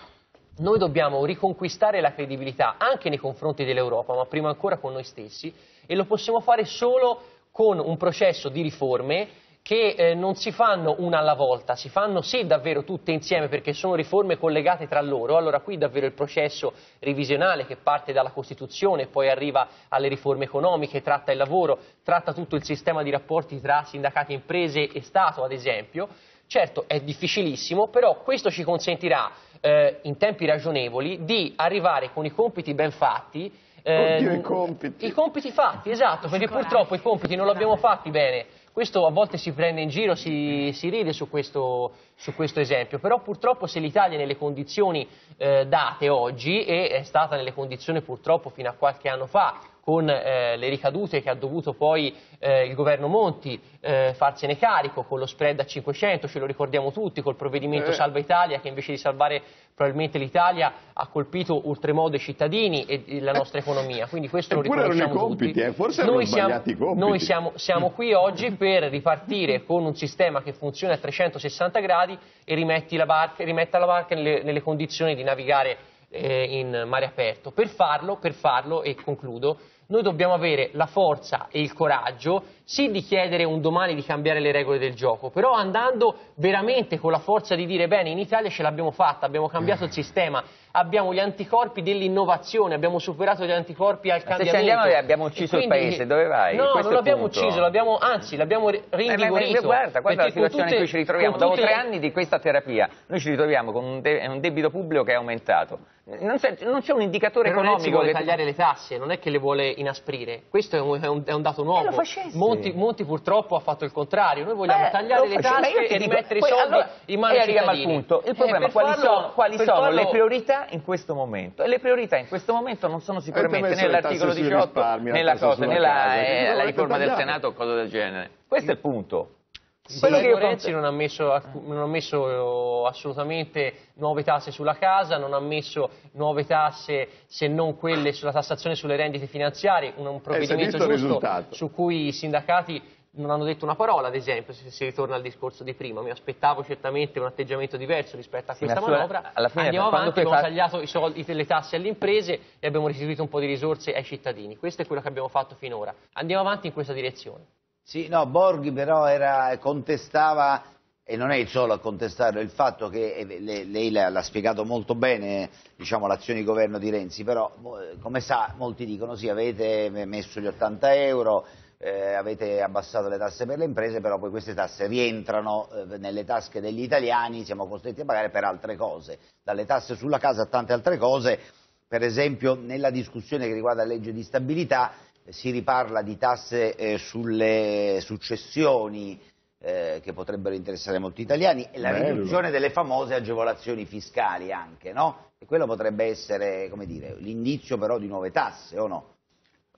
noi dobbiamo riconquistare la credibilità anche nei confronti dell'Europa, ma prima ancora con noi stessi e lo possiamo fare solo con un processo di riforme che eh, non si fanno una alla volta, si fanno sì davvero tutte insieme perché sono riforme collegate tra loro, allora qui davvero il processo revisionale che parte dalla Costituzione, poi arriva alle riforme economiche, tratta il lavoro, tratta tutto il sistema di rapporti tra sindacati, imprese e Stato ad esempio, certo è difficilissimo, però questo ci consentirà eh, in tempi ragionevoli di arrivare con i compiti ben fatti eh, Oddio, i compiti. i compiti fatti, esatto, perché purtroppo i compiti non li abbiamo fatti bene. Questo a volte si prende in giro, si, si ride su questo, su questo esempio, però purtroppo se l'Italia è nelle condizioni eh, date oggi e è stata nelle condizioni purtroppo fino a qualche anno fa con eh, le ricadute che ha dovuto poi eh, il governo Monti eh, farsene carico con lo spread a 500, ce lo ricordiamo tutti, col provvedimento Eh. Salva Italia che invece di salvare probabilmente l'Italia ha colpito oltremodo i cittadini e la nostra economia, quindi questo lo riconosciamo compiti, tutti. eh, forse Noi siamo-. Noi siamo, siamo qui oggi [laughs] per ripartire con un sistema che funziona a 360 gradi e rimetti la barca, rimetta la barca nelle, nelle condizioni di navigare eh, in mare aperto. Per farlo, per farlo, e concludo, noi dobbiamo avere la forza e il coraggio sì di chiedere un domani di cambiare le regole del gioco, però andando veramente con la forza di dire bene, in Italia ce l'abbiamo fatta, abbiamo cambiato il sistema, abbiamo gli anticorpi dell'innovazione, abbiamo superato gli anticorpi al Ma se ci cambiamento. andiamo e abbiamo ucciso E il quindi- paese, dove vai? No, non l'abbiamo ucciso, l'abbiamo, anzi l'abbiamo ri- Eh, rinvigorito. guarda, guarda la situazione in tutte- cui ci ritroviamo. Dopo tutte tre anni di questa terapia, noi ci ritroviamo con un, de- un debito pubblico che è aumentato. Non c'è, non c'è un indicatore Però economico vuole che... tagliare le tasse, non è che le vuole inasprire. Questo è un, è un- è un dato nuovo. Eh, facesse. Monti, Monti purtroppo ha fatto il contrario. Noi vogliamo Beh, tagliare le tasse e dico, rimettere i soldi allora- in mano e ai arriviamo al cittadini. punto. Il Eh, problema per quali, farlo- sono, quali sono farlo- le priorità in questo momento? E le priorità in questo momento non sono sicuramente tasse sui 18, risparmi, la cosa, eh, che la riforma del. Senato o cose del genere. Questo è il punto. Sì, Quello che Renzi non ha messo, non ha messo assolutamente nuove tasse sulla casa, non ha messo nuove tasse se non quelle sulla tassazione sulle rendite finanziarie, un, un provvedimento giusto risultato. su cui i sindacati non hanno detto una parola, ad esempio, se si ritorna al discorso di prima. Mi aspettavo certamente un atteggiamento diverso rispetto a questa sulla- manovra. alla fine, Andiamo avanti, abbiamo fatto- tagliato i soldi, le tasse alle imprese e abbiamo restituito un po' di risorse ai cittadini. Questo è quello che abbiamo fatto finora. Andiamo avanti in questa direzione. Sì, no, Borghi però era, contestava, e non è il solo a contestarlo, il fatto che, e le- lei l'ha spiegato molto bene, diciamo, l'azione di governo di Renzi, però, mo- come sa, molti dicono sì, avete messo gli 80 euro, eh, avete abbassato le tasse per le imprese, però poi queste tasse rientrano eh, nelle tasche degli italiani, siamo costretti a pagare per altre cose, dalle tasse sulla casa a tante altre cose, per esempio nella discussione che riguarda la legge di stabilità eh, si riparla di tasse eh, sulle successioni eh, che potrebbero interessare molti italiani e la Bello. riduzione delle famose agevolazioni fiscali anche, no? E quello potrebbe essere, come dire, l'indizio però di nuove tasse, o no?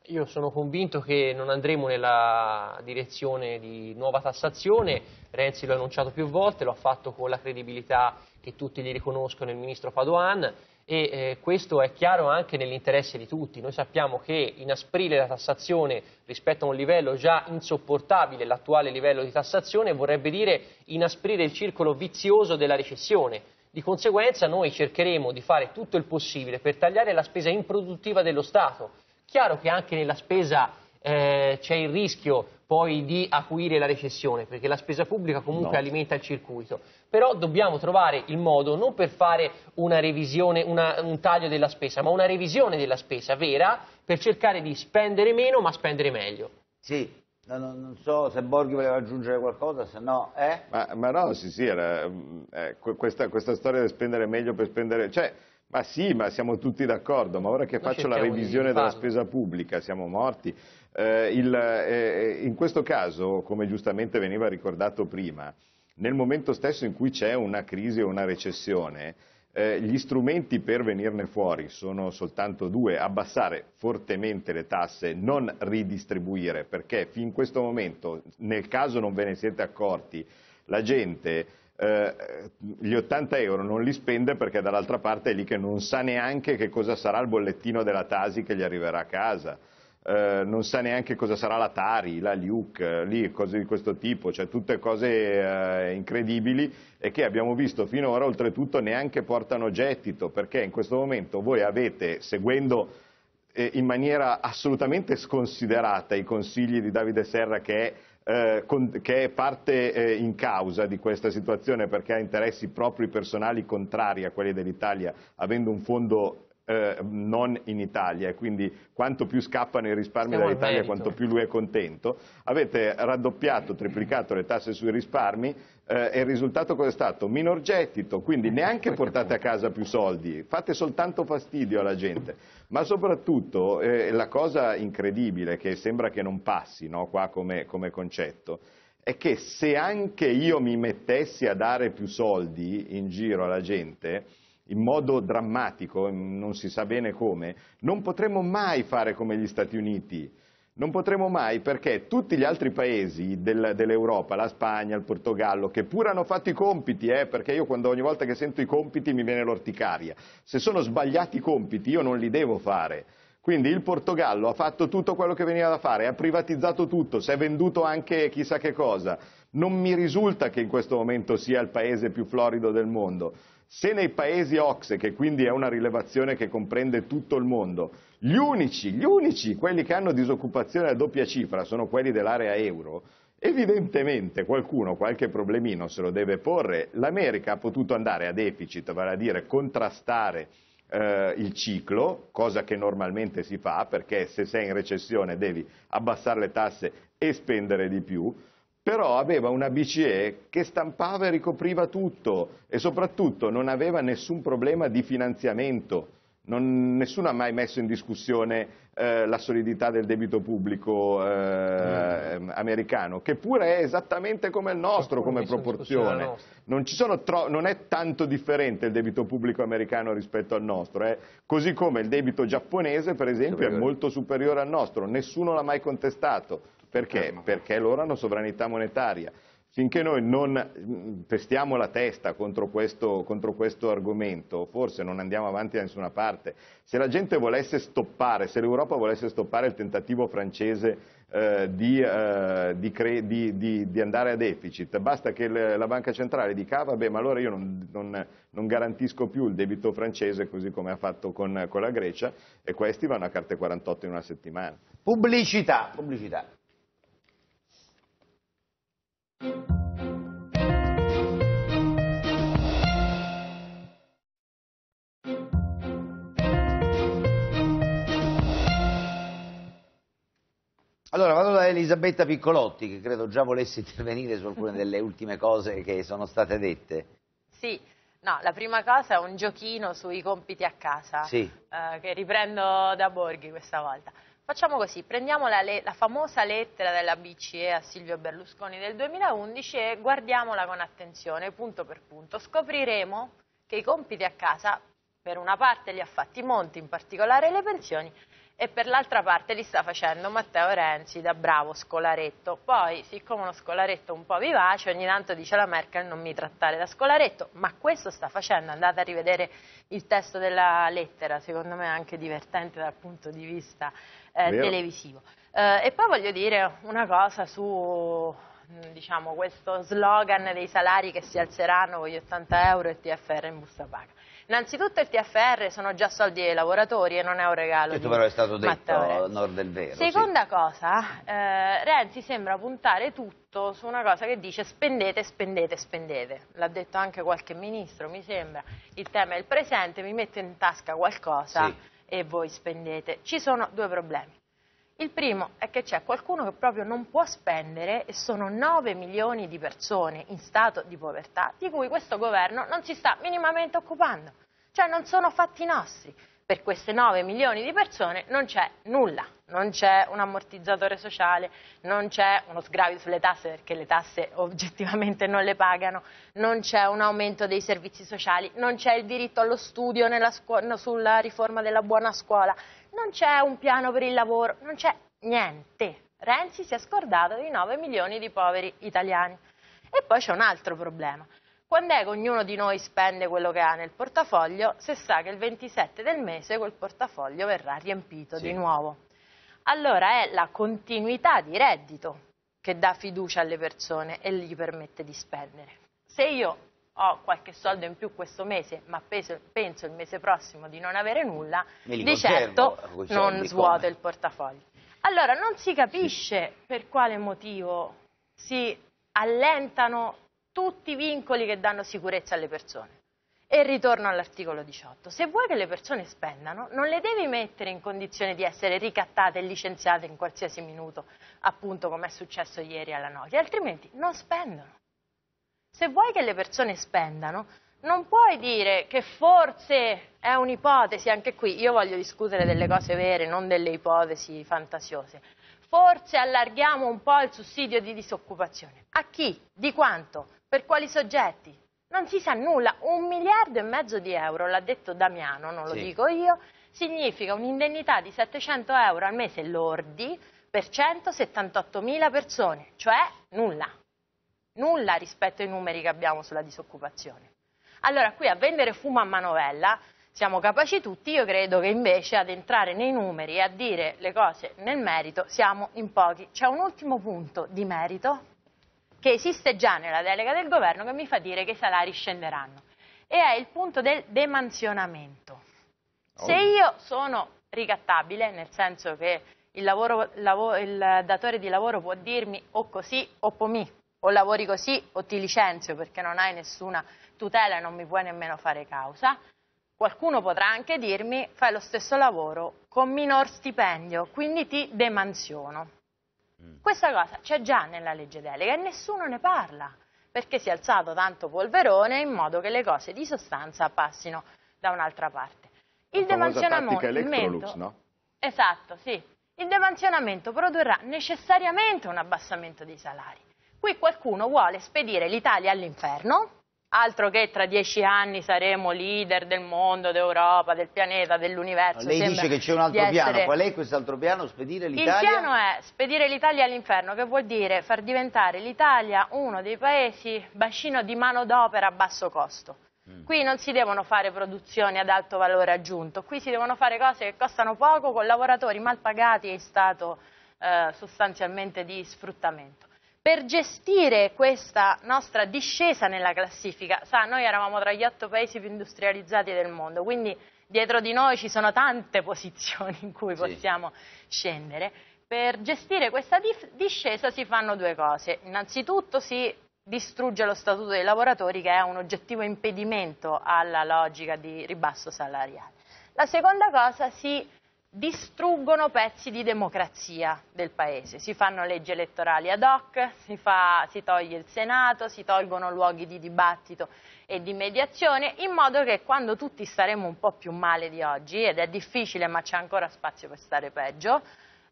Io sono convinto che non andremo nella direzione di nuova tassazione, Renzi l'ha annunciato più volte, lo ha fatto con la credibilità che tutti gli riconoscono il ministro Padoan e eh, questo è chiaro anche nell'interesse di tutti. Noi sappiamo che inasprire la tassazione rispetto a un livello già insopportabile, l'attuale livello di tassazione, vorrebbe dire inasprire il circolo vizioso della recessione. Di conseguenza noi cercheremo di fare tutto il possibile per tagliare la spesa improduttiva dello Stato. Chiaro che anche nella spesa eh, c'è il rischio poi di acuire la recessione, perché la spesa pubblica comunque No. alimenta il circuito, però dobbiamo trovare il modo non per fare una revisione, una- un taglio della spesa, ma una revisione della spesa vera per cercare di spendere meno ma spendere meglio. Sì, no, no, non so se Borghi voleva aggiungere qualcosa, se no, eh? Ma, ma no, sì, sì, era, eh, que- questa, questa storia di spendere meglio per spendere, cioè, ma sì, ma siamo tutti d'accordo, ma ora che Noi faccio la revisione della spesa pubblica siamo morti. Eh, il, eh, in questo caso, come giustamente veniva ricordato prima, nel momento stesso in cui c'è una crisi o una recessione, eh, gli strumenti per venirne fuori sono soltanto due, abbassare fortemente le tasse, non ridistribuire, perché fin in questo momento, nel caso non ve ne siete accorti, la gente eh, gli 80 euro non li spende perché dall'altra parte è lì che non sa neanche che cosa sarà il bollettino della Tasi che gli arriverà a casa. Eh, non sa neanche cosa sarà la Tari, la Luke, eh, lì, cose di questo tipo, cioè tutte cose eh, incredibili e che abbiamo visto finora oltretutto neanche portano gettito, perché in questo momento voi avete, seguendo eh, in maniera assolutamente sconsiderata i consigli di Davide Serra che è, eh, che è parte in causa di questa situazione perché ha interessi propri personali contrari a quelli dell'Italia, avendo un fondo eh, non in Italia e quindi quanto più scappano i risparmi Stiamo dall'Italia quanto più lui è contento. Avete raddoppiato, triplicato le tasse sui risparmi eh, e il risultato cosa è stato? Minor gettito, quindi neanche portate a casa più soldi, fate soltanto fastidio alla gente. Ma soprattutto eh, la cosa incredibile che sembra che non passi no, qua come, come concetto è che se anche io mi mettessi a dare più soldi in giro alla gente, in modo drammatico, non si sa bene come, non potremmo mai fare come gli Stati Uniti. Non potremo mai perché tutti gli altri paesi del- dell'Europa, la Spagna, il Portogallo, che pure hanno fatto i compiti, eh, perché io quando ogni volta che sento i compiti mi viene l'orticaria, se sono sbagliati i compiti io non li devo fare. Quindi il Portogallo ha fatto tutto quello che veniva da fare, ha privatizzato tutto, si è venduto anche chissà che cosa. Non mi risulta che in questo momento sia il paese più florido del mondo. Se nei paesi OXE, che quindi è una rilevazione che comprende tutto il mondo, gli unici, gli unici, quelli che hanno disoccupazione a doppia cifra sono quelli dell'area euro, evidentemente qualcuno qualche problemino se lo deve porre. L'America ha potuto andare a deficit, vale a dire contrastare eh, il ciclo, cosa che normalmente si fa perché se sei in recessione devi abbassare le tasse e spendere di più, però aveva una BCE che stampava e ricopriva tutto e soprattutto non aveva nessun problema di finanziamento. Non- nessuno ha mai messo in discussione eh, la solidità del debito pubblico eh, americano, che pure è esattamente come il nostro come proporzione. Non, ci sono tro- non è tanto differente il debito pubblico americano rispetto al nostro, eh. così come il debito giapponese, per esempio, è molto superiore al nostro. Nessuno l'ha mai contestato. Perché? Perché loro hanno sovranità monetaria. Finché noi non pestiamo la testa contro questo, contro questo argomento, forse non andiamo avanti da nessuna parte. Se la gente volesse stoppare, se l'Europa volesse stoppare il tentativo francese eh, di, eh, di- di- di andare a deficit, basta che le- la banca centrale dica, "Ah, vabbè, ma allora io non, non- non garantisco più il debito francese così come ha fatto con, con la Grecia e questi vanno a carte 48 in una settimana. Pubblicità, pubblicità. Allora vado da Elisabetta Piccolotti che credo già volesse [laughs] intervenire su alcune delle ultime cose che sono state dette. Sì, no, la prima cosa è un giochino sui compiti a casa Sì. eh, che riprendo da Borghi questa volta. Facciamo così, prendiamo la, la famosa lettera della BCE a Silvio Berlusconi del 2011 e guardiamola con attenzione, punto per punto. Scopriremo che i compiti a casa, per una parte li ha fatti Monti, in particolare le pensioni, e per l'altra parte li sta facendo Matteo Renzi da bravo scolaretto. Poi, siccome uno scolaretto un po' vivace, ogni tanto dice la Merkel non mi trattare da scolaretto, ma questo sta facendo, andate a rivedere il testo della lettera, secondo me è anche divertente dal punto di vista eh, televisivo. Eh, e poi voglio dire una cosa su mh, diciamo, questo slogan dei salari che si alzeranno con gli 80 euro e TFR in busta paga. Innanzitutto il TFR sono già soldi dei lavoratori e non è un regalo Questo però è stato detto nord del vero. sì. Seconda cosa, eh, Renzi sembra puntare tutto su una cosa che dice spendete, spendete, spendete. L'ha detto anche qualche ministro, mi sembra. Il tema è il presente, mi metto in tasca qualcosa Sì. e voi spendete. Ci sono due problemi. Il primo è che c'è qualcuno che proprio non può spendere e sono 9 milioni di persone in stato di povertà di cui questo governo non si sta minimamente occupando. Cioè non sono fatti nostri. Per queste 9 milioni di persone non c'è nulla, non c'è un ammortizzatore sociale, non c'è uno sgravio sulle tasse perché le tasse [laughs] oggettivamente non le pagano, non c'è un aumento dei servizi sociali, non c'è il diritto allo studio sulla riforma della buona scuola, non c'è un piano per il lavoro, non c'è niente. Renzi si è scordato di 9 milioni di poveri italiani. E poi c'è un altro problema. Quando è che ognuno di noi spende quello che ha nel portafoglio, se sa che il 27 del mese quel portafoglio verrà riempito Sì. di nuovo. Allora è la continuità di reddito che dà fiducia alle persone e gli permette di spendere. Se io ho qualche soldo in più questo mese, ma peso- penso il mese prossimo di non avere nulla, di certo quei non svuoto come? il portafoglio. Allora non si capisce per quale motivo si allentano tutti i vincoli che danno sicurezza alle persone. E ritorno all'articolo 18. Se vuoi che le persone spendano, non le devi mettere in condizione di essere ricattate e licenziate in qualsiasi minuto, appunto come è successo ieri alla Nokia, altrimenti non spendono. Se vuoi che le persone spendano, non puoi dire che forse è un'ipotesi, anche qui io voglio discutere delle cose vere, non delle ipotesi fantasiose. Forse allarghiamo un po' il sussidio di disoccupazione. A chi? Di quanto? Per quali soggetti? Non si sa nulla. Un miliardo e mezzo di euro, l'ha detto Damiano, non lo Sì. dico io, significa un'indennità di 700 euro al mese lordi per 178 mila persone, cioè nulla nulla rispetto ai numeri che abbiamo sulla disoccupazione. Allora, qui a vendere fumo a manovella siamo capaci tutti, io credo che invece ad entrare nei numeri e a dire le cose nel merito siamo in pochi. C'è un ultimo punto di merito che esiste già nella delega del governo che mi fa dire che i salari scenderanno e è il punto del demansionamento. Se io sono ricattabile, nel senso che il, lavoro- lavo- il datore di lavoro può dirmi o così o pomì, o lavori così o ti licenzio perché non hai nessuna tutela e non mi puoi nemmeno fare causa, qualcuno potrà anche dirmi fai lo stesso lavoro con minor stipendio, quindi ti demansiono. Questa cosa c'è già nella legge delega e nessuno ne parla perché si è alzato tanto polverone in modo che le cose di sostanza passino da un'altra parte. Il demansionamento no? Esatto, sì. Il demansionamento produrrà necessariamente un abbassamento dei salari. Qui qualcuno vuole spedire l'Italia all'inferno, altro che tra dieci anni saremo leader del mondo, d'Europa, del pianeta, dell'universo. Lei Sembra dice che c'è un altro di piano, essere- qual è quest'altro piano? Spedire il l'Italia? piano è spedire l'Italia all'inferno, che vuol dire far diventare l'Italia uno dei paesi bacino di manodopera a basso costo. Mm. Qui non si devono fare produzioni ad alto valore aggiunto, qui si devono fare cose che costano poco con lavoratori mal pagati e in stato eh, sostanzialmente di sfruttamento. Per gestire questa nostra discesa nella classifica, sa, noi eravamo tra gli otto paesi più industrializzati del mondo, quindi dietro di noi ci sono tante [laughs] posizioni in cui Sì. possiamo scendere. Per gestire questa discesa si fanno due cose. Innanzitutto si distrugge lo statuto dei lavoratori che è un oggettivo impedimento alla logica di ribasso salariale. La seconda cosa si distruggono pezzi di democrazia del paese. Si fanno leggi elettorali ad hoc, si, fa, si, toglie il Senato, si tolgono luoghi di dibattito e di mediazione, in modo che quando tutti staremo un po' più male di oggi, ed è difficile ma c'è ancora spazio per stare peggio,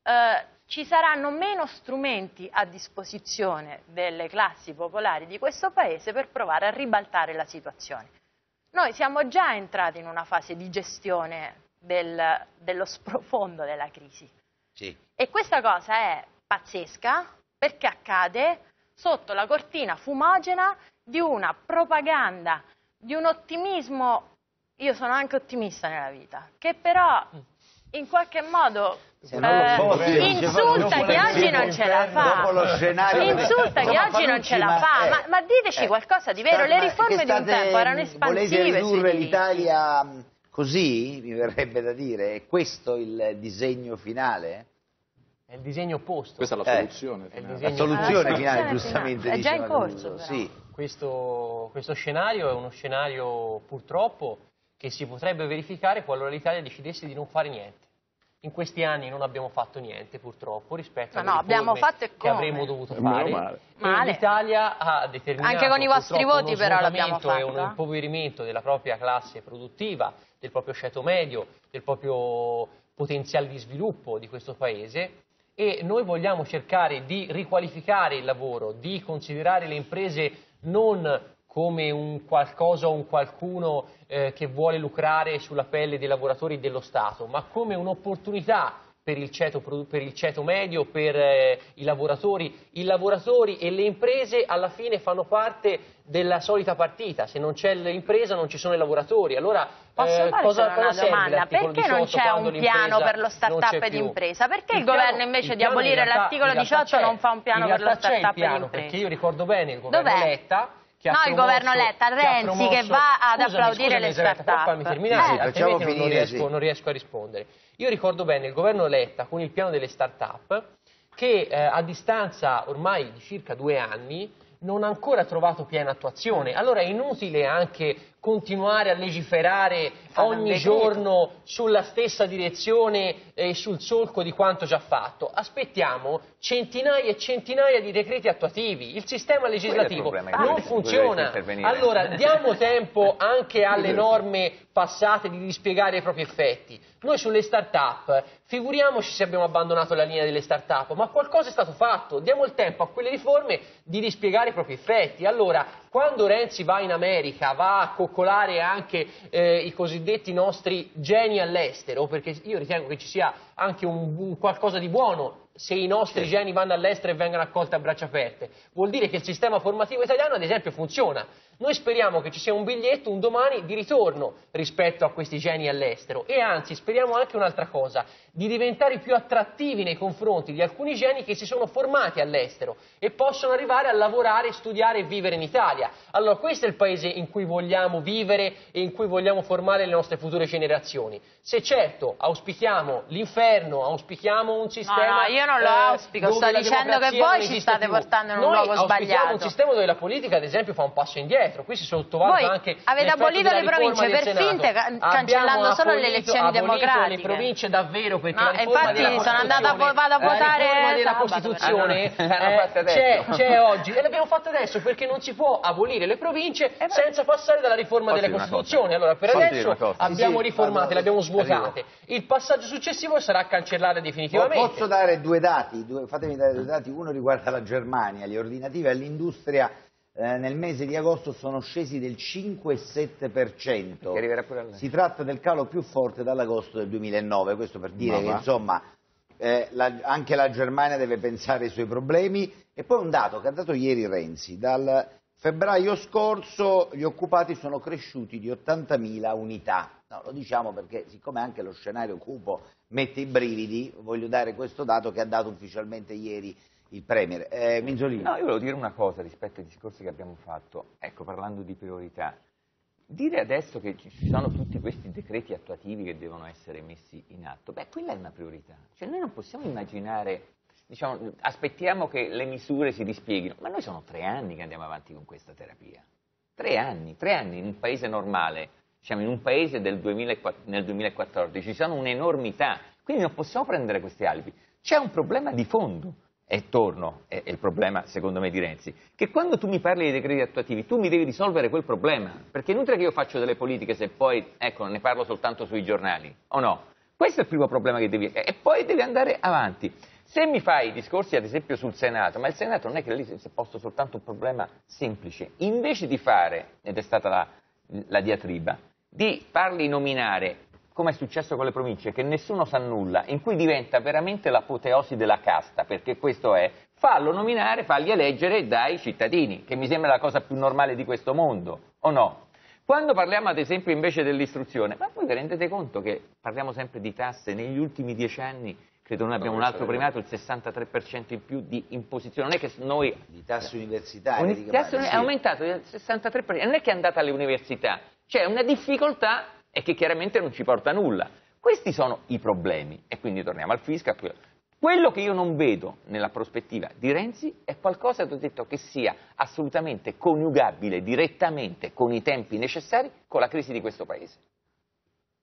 eh, ci saranno meno strumenti a disposizione delle classi popolari di questo paese per provare a ribaltare la situazione. Noi siamo già entrati in una fase di gestione del, dello sprofondo della crisi. Sì. E questa cosa è pazzesca perché accade sotto la cortina fumogena di una propaganda, di un ottimismo, io sono anche ottimista nella vita, che però in qualche modo eh, insulta chi oggi non ce la fa. Insulta chi oggi non ce la fa. Ma, ma diteci eh, qualcosa di vero. Le riforme di un tempo erano Volete espansive. sui ridurre l'Italia mh, così, mi verrebbe da dire? È questo il disegno finale? È il disegno opposto. Questa è la Eh, soluzione. è il finale. La soluzione Ah, finale, sì, giustamente è già in corso. Sì. Questo, questo scenario è uno scenario purtroppo che si potrebbe verificare qualora l'Italia decidesse di non fare niente. In questi anni non abbiamo fatto niente purtroppo rispetto Ma alle no, riforme fatto che come? avremmo dovuto fare. L'Italia ha determinato Anche con i vostri voti, uno però, l'abbiamo svuotamento e fatto. un impoverimento della propria classe produttiva, del proprio ceto medio, del proprio potenziale di sviluppo di questo paese e noi vogliamo cercare di riqualificare il lavoro, di considerare le imprese non come un qualcosa o un qualcuno eh, che vuole lucrare sulla pelle dei lavoratori dello Stato, ma come un'opportunità per il ceto, per il ceto medio, per eh, i lavoratori. I lavoratori e le imprese alla fine fanno parte della solita partita, se non c'è l'impresa non ci sono i lavoratori. Allora, Posso eh, cosa, una cosa serve domanda? Perché non 18 c'è un piano per lo start-up c'è di più? impresa? Perché il, piano- governo invece il di piano abolire l'articolo in realtà 18 c'è. non fa un piano per lo il start-up di piano, impresa? Perché io ricordo bene il governo Dov'è? Letta che ha No, il governo Letta, Renzi, promosso- che va ad Scusami, applaudire scusami, le start-up. Fammi terminare, Sì, sì, altrimenti non, non finire, riesco, sì. non riesco a rispondere. Io ricordo bene il governo Letta con il piano delle start-up che eh, a distanza ormai di circa due anni non ha ancora trovato piena attuazione. Allora è inutile anche continuare a legiferare ogni giorno sulla stessa direzione e sul solco di quanto già fatto. Aspettiamo centinaia e centinaia di decreti attuativi. Il sistema legislativo che non funziona. Allora diamo tempo [laughs] anche alle norme passate di dispiegare i propri effetti. Noi sulle start-up, figuriamoci se abbiamo abbandonato la linea delle start-up, ma qualcosa è stato fatto. Diamo il tempo a quelle riforme di dispiegare i propri effetti. Allora, quando Renzi va in America, va a coccolare anche eh, i cosiddetti nostri geni all'estero, perché io ritengo che ci sia anche un, un qualcosa di buono se i nostri geni vanno all'estero e vengono accolti a braccia aperte. Vuol dire che il sistema formativo italiano, ad esempio, funziona. Noi speriamo che ci sia un biglietto un domani di ritorno rispetto a questi geni all'estero e anzi speriamo anche un'altra cosa, di diventare più attrattivi nei confronti di alcuni geni che si sono formati all'estero e possono arrivare a lavorare, studiare e vivere in Italia. Allora questo è il paese in cui vogliamo vivere e in cui vogliamo formare le nostre future generazioni. Se certo auspichiamo l'inferno, auspichiamo un sistema... no, io non lo eh, auspico, sto dicendo che voi ci state più. portando in un Noi luogo auspichiamo sbagliato. un sistema dove la politica, ad esempio, fa un passo indietro. Qui si sottovaluta Voi anche avete abolito della le province per finte, cancellando solo le elezioni democratiche. le province davvero perché No, la infatti della sono andata a vo- Costituzione- vado a la votare riforma della Costituzione eh, adesso. c'è, oggi e l'abbiamo fatta adesso perché non si può abolire le province senza passare dalla riforma una Costituzioni. Allora per adesso abbiamo sì, riformate, le abbiamo arrivo. svuotate. Il passaggio successivo sarà cancellare definitivamente. Posso dare due dati, due- fatemi dare due dati, uno riguarda la Germania, gli ordinativi all'industria eh, nel mese di agosto sono scesi del 5 e 7%, Che arriverà pure a lei. si tratta del calo più forte dall'agosto del 2009, questo per dire Ma che insomma eh, la- anche la Germania deve pensare ai suoi problemi. E poi un dato che ha dato ieri Renzi, dal febbraio scorso gli occupati sono cresciuti di 80.000 unità, No, lo diciamo perché siccome anche lo scenario cupo mette i brividi, voglio dare questo dato che ha dato ufficialmente ieri il Premier. Eh, Minzolini. No, io volevo dire una cosa rispetto ai discorsi che abbiamo fatto, ecco, parlando di priorità. Dire adesso che ci sono tutti questi decreti attuativi che devono essere messi in atto, beh, quella è una priorità. Cioè noi non possiamo immaginare, diciamo, aspettiamo che le misure si dispieghino, ma noi sono tre anni che andiamo avanti con questa terapia. Tre anni, tre anni in un paese normale, diciamo in un paese del 2004 nel 2014, ci sono un'enormità. Quindi non possiamo prendere questi alibi. C'è un problema di fondo. E torno, è, il problema secondo me di Renzi, che quando tu mi parli dei decreti attuativi tu mi devi risolvere quel problema, perché è inutile che io faccio delle politiche se poi, ecco, ne parlo soltanto sui giornali, o no? Questo è il primo problema che devi... e poi devi andare avanti. Se mi fai discorsi ad esempio sul Senato, ma il Senato non è che lì si è posto soltanto un problema semplice, invece di fare, ed è stata la, la diatriba, di farli nominare come è successo con le province, che nessuno sa nulla, in cui diventa veramente l'apoteosi della casta, perché questo è, fallo nominare, falli eleggere dai cittadini, che mi sembra la cosa più normale di questo mondo, o no? Quando parliamo ad esempio invece dell'istruzione, ma voi vi rendete conto che parliamo sempre di tasse, negli ultimi dieci anni credo noi abbiamo un altro primato, il 63% in più di imposizione, non è che noi... Di tasse universitarie. Di tasse è aumentato del 63%, non è che è andata alle università, c'è una difficoltà e che chiaramente non ci porta a nulla. Questi sono i problemi e quindi torniamo al fisco. Quello che io non vedo nella prospettiva di Renzi è qualcosa, ti ho detto, che sia assolutamente coniugabile direttamente con i tempi necessari con la crisi di questo Paese.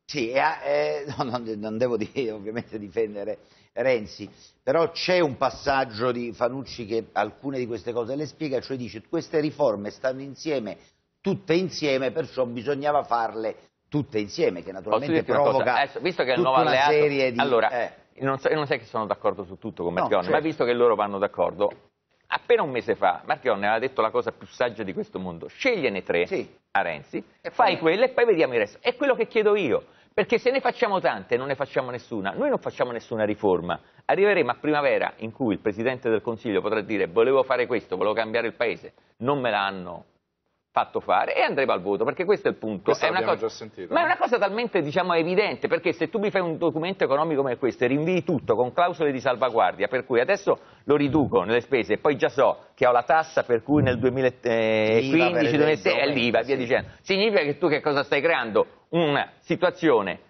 Sì, eh, no, non, non, devo dire, ovviamente difendere Renzi, però c'è un passaggio di Fanucci che alcune di queste cose le spiega, cioè dice queste riforme stanno insieme, tutte insieme, perciò bisognava farle tutte insieme, che naturalmente provoca Adesso, visto che il nuovo alleato, serie di... Allora, eh. non, so, non sai che sono d'accordo su tutto con Marchionne, no, certo. ma visto che loro vanno d'accordo, appena un mese fa Marchionne aveva detto la cosa più saggia di questo mondo, scegliene tre sì. a Renzi, e fai poi... quelle e poi vediamo il resto. È quello che chiedo io, perché se ne facciamo tante e non ne facciamo nessuna, noi non facciamo nessuna riforma. Arriveremo a primavera in cui il Presidente del Consiglio potrà dire volevo fare questo, volevo cambiare il Paese, non me l'hanno fatto fare e andremo al voto, perché questo è il punto. È una cosa, sentito, ma è una cosa talmente diciamo, evidente, perché se tu mi fai un documento economico come questo e rinvii tutto con clausole di salvaguardia, per cui adesso lo riduco nelle spese e poi già so che ho la tassa per cui nel 2015 è l'IVA, via dicendo, significa che tu che cosa stai creando? Una situazione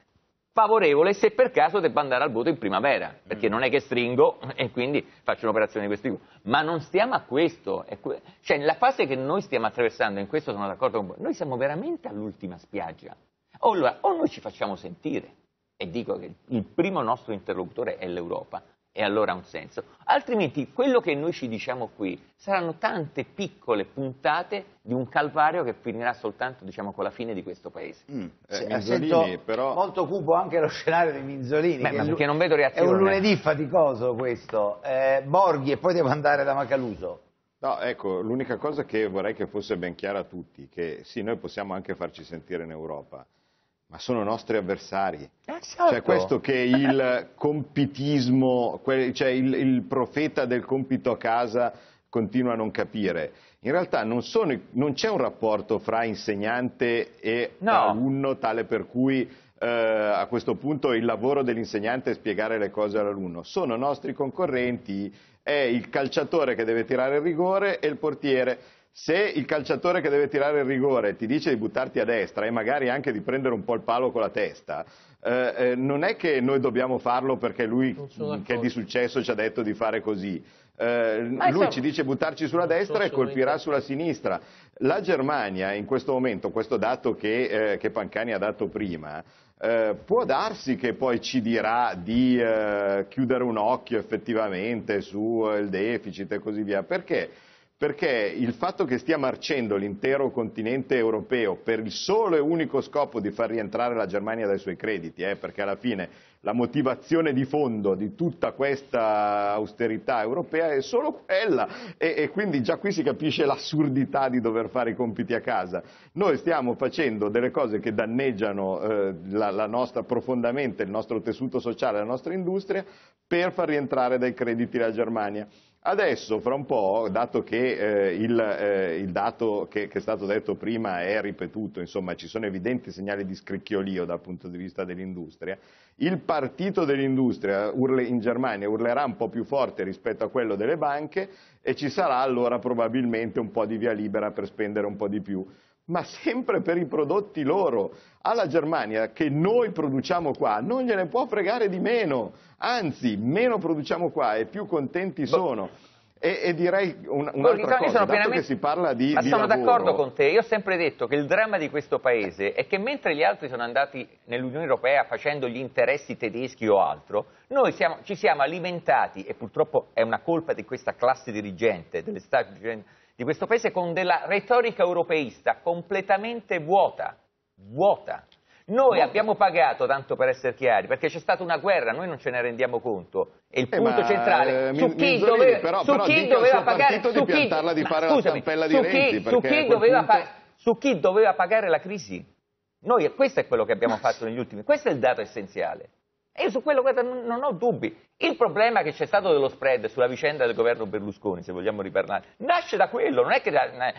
favorevole se per caso debba andare al voto in primavera, perché non è che stringo [laughs] e quindi faccio un'operazione di questo tipo. Ma non stiamo a questo, cioè nella fase che noi stiamo attraversando, in questo sono d'accordo con voi, noi siamo veramente all'ultima spiaggia. Allora, o noi ci facciamo sentire, e dico che il primo nostro interlocutore è l'Europa, e allora ha un senso. Altrimenti quello che noi ci diciamo qui saranno tante piccole puntate di un calvario che finirà soltanto diciamo, con la fine di questo paese. Mm. Eh, Minzolini, però... Molto cupo anche lo scenario di Minzolini. Beh, perché non vedo reazione. È un lunedì faticoso questo. Eh, Borghi e poi devo andare da Macaluso. No, ecco, l'unica cosa che vorrei che fosse ben chiara a tutti, che sì, noi possiamo anche farci sentire in Europa, ma sono nostri avversari. Esatto. Cioè questo che il [laughs] compitismo, cioè il, il, profeta del compito a casa continua a non capire. In realtà non, sono, non c'è un rapporto fra insegnante e no. alunno tale per cui eh, a questo punto il lavoro dell'insegnante è spiegare le cose all'alunno. Sono nostri concorrenti, è il calciatore che deve tirare il rigore e il portiere se il calciatore che deve tirare il rigore ti dice di buttarti a destra e magari anche di prendere un po' il palo con la testa, eh, eh, non è che noi dobbiamo farlo perché lui che è di successo ci ha detto di fare così. Eh, lui siamo... ci dice buttarci sulla destra e colpirà sulla sinistra. La Germania in questo momento, questo dato che, eh, che Pancani ha dato prima, eh, può darsi che poi ci dirà di eh, chiudere un occhio effettivamente sul deficit e così via, perché perché il fatto che stia marcendo l'intero continente europeo per il solo e unico scopo di far rientrare la Germania dai suoi crediti, eh, perché alla fine la motivazione di fondo di tutta questa austerità europea è solo quella e, e quindi già qui si capisce l'assurdità di dover fare i compiti a casa. Noi stiamo facendo delle cose che danneggiano eh, la, la nostra, profondamente il nostro tessuto sociale, la nostra industria, per far rientrare dai crediti la Germania. Adesso, fra un po', dato che eh, il, eh, il, dato che, che, è stato detto prima è ripetuto, insomma ci sono evidenti segnali di scricchiolio dal punto di vista dell'industria, il partito dell'industria in Germania urlerà un po' più forte rispetto a quello delle banche e ci sarà allora probabilmente un po' di via libera per spendere un po' di più ma sempre per i prodotti loro. Alla Germania, che noi produciamo qua, non gliene può fregare di meno, anzi, meno produciamo qua e più contenti sono. E, e direi un, un'altra cosa, dato pienamente... che si parla di Ma di sono lavoro... d'accordo con te, io ho sempre detto che il dramma di questo paese è che mentre gli altri sono andati nell'Unione Europea facendo gli interessi tedeschi o altro, noi siamo, ci siamo alimentati, e purtroppo è una colpa di questa classe dirigente, dell'establishment di questo paese, con della retorica europeista completamente vuota, vuota. Noi abbiamo pagato, tanto per essere chiari, perché c'è stata una guerra, noi non ce ne rendiamo conto. E il Eh, punto centrale eh, su mi- chi Minzolini, doveva, però- su però chi doveva pagare su chi- di fare la scusami, di su Renzi, chi, su chi doveva punto- su chi doveva pagare la crisi. Noi, questo è quello che abbiamo fatto negli ultimi, questo è il dato essenziale. E io su quello non, ho dubbi. Il problema che c'è stato dello spread sulla vicenda del governo Berlusconi, se vogliamo riparlare, nasce da quello, non è che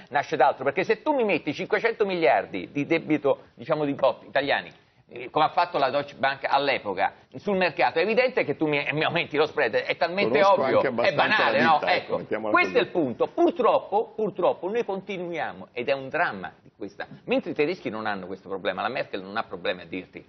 nasce da altro, perché se tu mi metti 500 miliardi di debito, diciamo, di botti italiani, eh, come ha fatto la Deutsche Bank all'epoca, sul mercato, è evidente che tu mi, mi aumenti lo spread, è talmente Conosco ovvio, è banale, no? ecco, Ecco, questo così. è il punto. Purtroppo, purtroppo noi continuiamo, ed è un dramma di questa, mentre i tedeschi non hanno questo problema, la Merkel non ha problemi a dirti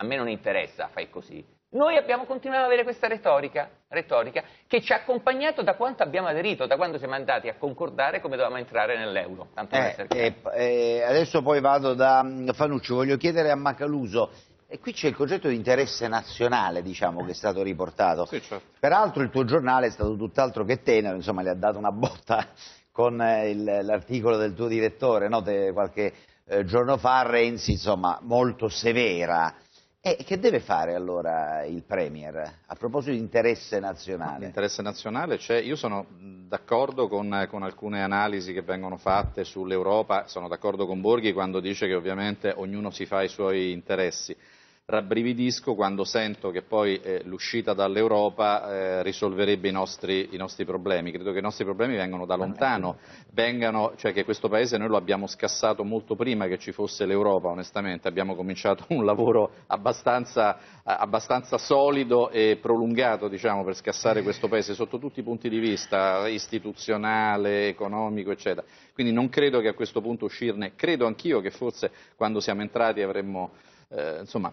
a me non interessa, fai così. Noi abbiamo continuato ad avere questa retorica, retorica che ci ha accompagnato da quanto abbiamo aderito, da quando siamo andati a concordare come dovevamo entrare nell'euro. Eh, eh, eh, adesso poi vado da mm, Fanucci, voglio chiedere a Macaluso, e qui c'è il concetto di interesse nazionale, diciamo, che è stato riportato. Sì, certo. Peraltro il tuo giornale è stato tutt'altro che tenero, insomma, le ha dato una botta [laughs] con eh, l'articolo del tuo direttore, no? Te- qualche eh, giorno fa a Renzi, insomma, molto severa. E che deve fare allora il Premier a proposito di interesse nazionale? L'interesse nazionale c'è, io sono d'accordo con, con alcune analisi che vengono fatte sull'Europa, sono d'accordo con Borghi quando dice che ovviamente ognuno si fa i suoi interessi. Rabbrividisco quando sento che poi eh, l'uscita dall'Europa eh, risolverebbe i nostri, i nostri problemi. Credo che i nostri problemi vengano da lontano, vengano, cioè che questo Paese noi lo abbiamo scassato molto prima che ci fosse l'Europa, onestamente. Abbiamo cominciato [laughs] un lavoro abbastanza, abbastanza solido e prolungato diciamo, per scassare questo Paese sotto tutti i punti di vista, istituzionale, economico, eccetera. Quindi non credo che a questo punto uscirne, credo anch'io che forse quando siamo entrati avremmo eh, insomma,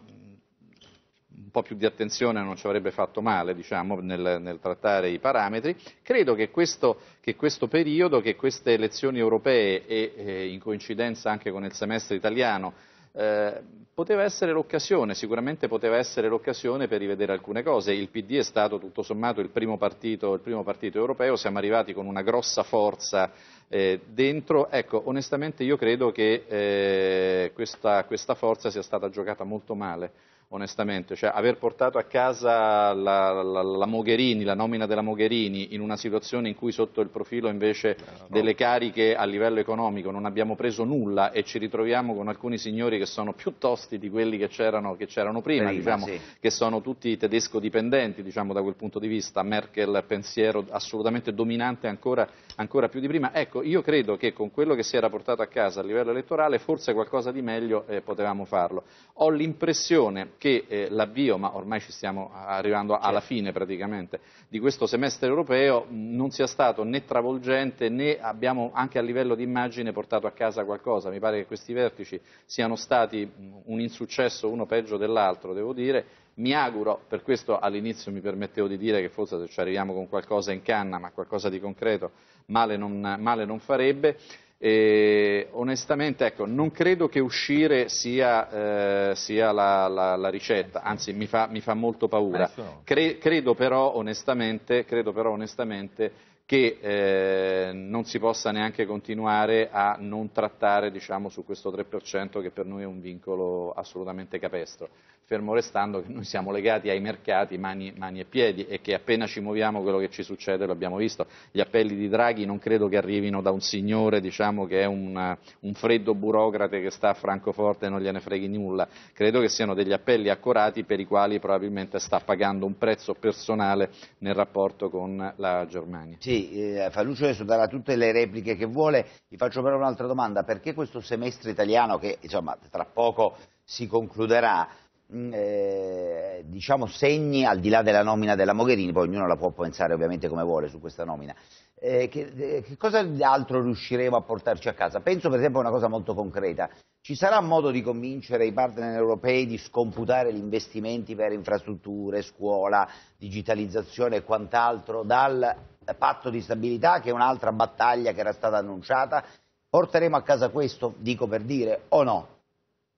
un po' più di attenzione non ci avrebbe fatto male diciamo, nel, nel trattare i parametri. Credo che questo, che questo periodo, che queste elezioni europee e eh, in coincidenza anche con il semestre italiano eh, poteva essere l'occasione, sicuramente poteva essere l'occasione per rivedere alcune cose. Il PD è stato tutto sommato il primo partito, il primo partito europeo, siamo arrivati con una grossa forza eh, dentro. Ecco, onestamente io credo che eh, questa, questa forza sia stata giocata molto male onestamente, cioè aver portato a casa la, la, la, Mogherini, la nomina della Mogherini in una situazione in cui sotto il profilo invece delle cariche a livello economico non abbiamo preso nulla e ci ritroviamo con alcuni signori che sono più tosti di quelli che c'erano, che c'erano prima, Prima, diciamo, sì. che sono tutti tedesco dipendenti diciamo, da quel punto di vista, Merkel pensiero assolutamente dominante ancora, ancora più di prima. Ecco, io credo che con quello che si era portato a casa a livello elettorale forse qualcosa di meglio eh, potevamo farlo. Ho l'impressione che eh, l'avvio, ma ormai ci stiamo arrivando alla fine praticamente, di questo semestre europeo non sia stato né travolgente né abbiamo anche a livello di immagine portato a casa qualcosa. Mi pare che questi vertici siano stati un insuccesso uno peggio dell'altro, devo dire. Mi auguro, per questo all'inizio mi permettevo di dire che forse se ci arriviamo con qualcosa in canna, ma qualcosa di concreto, male non, male non farebbe. E onestamente ecco, non credo che uscire sia, eh, sia la, la, la, ricetta, anzi mi fa, mi fa molto paura. Cre, credo, però, onestamente, credo però onestamente che eh, non si possa neanche continuare a non trattare diciamo, su questo 3% che per noi è un vincolo assolutamente capestro fermo restando che noi siamo legati ai mercati mani, mani, e piedi e che appena ci muoviamo quello che ci succede lo abbiamo visto. Gli appelli di Draghi non credo che arrivino da un signore diciamo, che è un, un freddo burocrate che sta a Francoforte e non gliene freghi nulla, credo che siano degli appelli accorati per i quali probabilmente sta pagando un prezzo personale nel rapporto con la Germania. Sì, eh, Faluccio adesso darà tutte le repliche che vuole, vi faccio però un'altra domanda, perché questo semestre italiano che insomma tra poco si concluderà eh, diciamo segni al di là della nomina della Mogherini, poi ognuno la può pensare ovviamente come vuole su questa nomina. Eh, che, eh, che, cosa altro riusciremo a portarci a casa? Penso per esempio a una cosa molto concreta. Ci sarà modo di convincere i partner europei di scomputare gli investimenti per infrastrutture, scuola, digitalizzazione e quant'altro dal patto di stabilità, che è un'altra battaglia che era stata annunciata. Porteremo a casa questo, dico per dire, o no?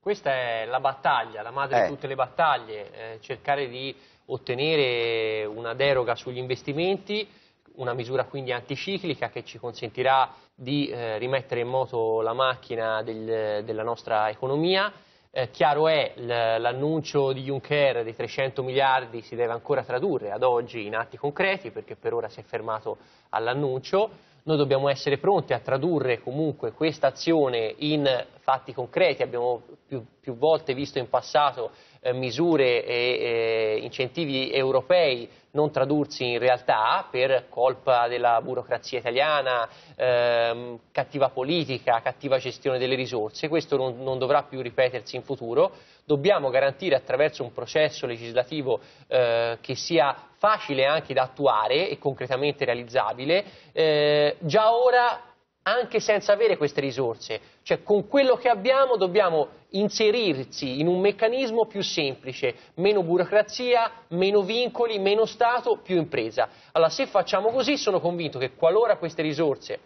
Questa è la battaglia, la madre Eh. di tutte le battaglie, eh, cercare di ottenere una deroga sugli investimenti, una misura quindi anticiclica che ci consentirà di eh, rimettere in moto la macchina del- della nostra economia. Eh, chiaro è, l'annuncio di Juncker dei 300 miliardi si deve ancora tradurre ad oggi in atti concreti perché per ora si è fermato all'annuncio. Noi dobbiamo essere pronti a tradurre comunque questa azione in fatti concreti. Abbiamo più, più volte visto in passato eh, misure e eh, incentivi europei non tradursi in realtà per colpa della burocrazia italiana, ehm, cattiva politica, cattiva gestione delle risorse. Questo non, non dovrà più ripetersi in futuro. Dobbiamo garantire attraverso un processo legislativo eh, che sia facile anche da attuare e concretamente realizzabile, eh, già ora anche senza avere queste risorse, cioè con quello che abbiamo dobbiamo inserirsi in un meccanismo più semplice, meno burocrazia, meno vincoli, meno Stato, più impresa. Allora se facciamo così sono convinto che qualora queste risorse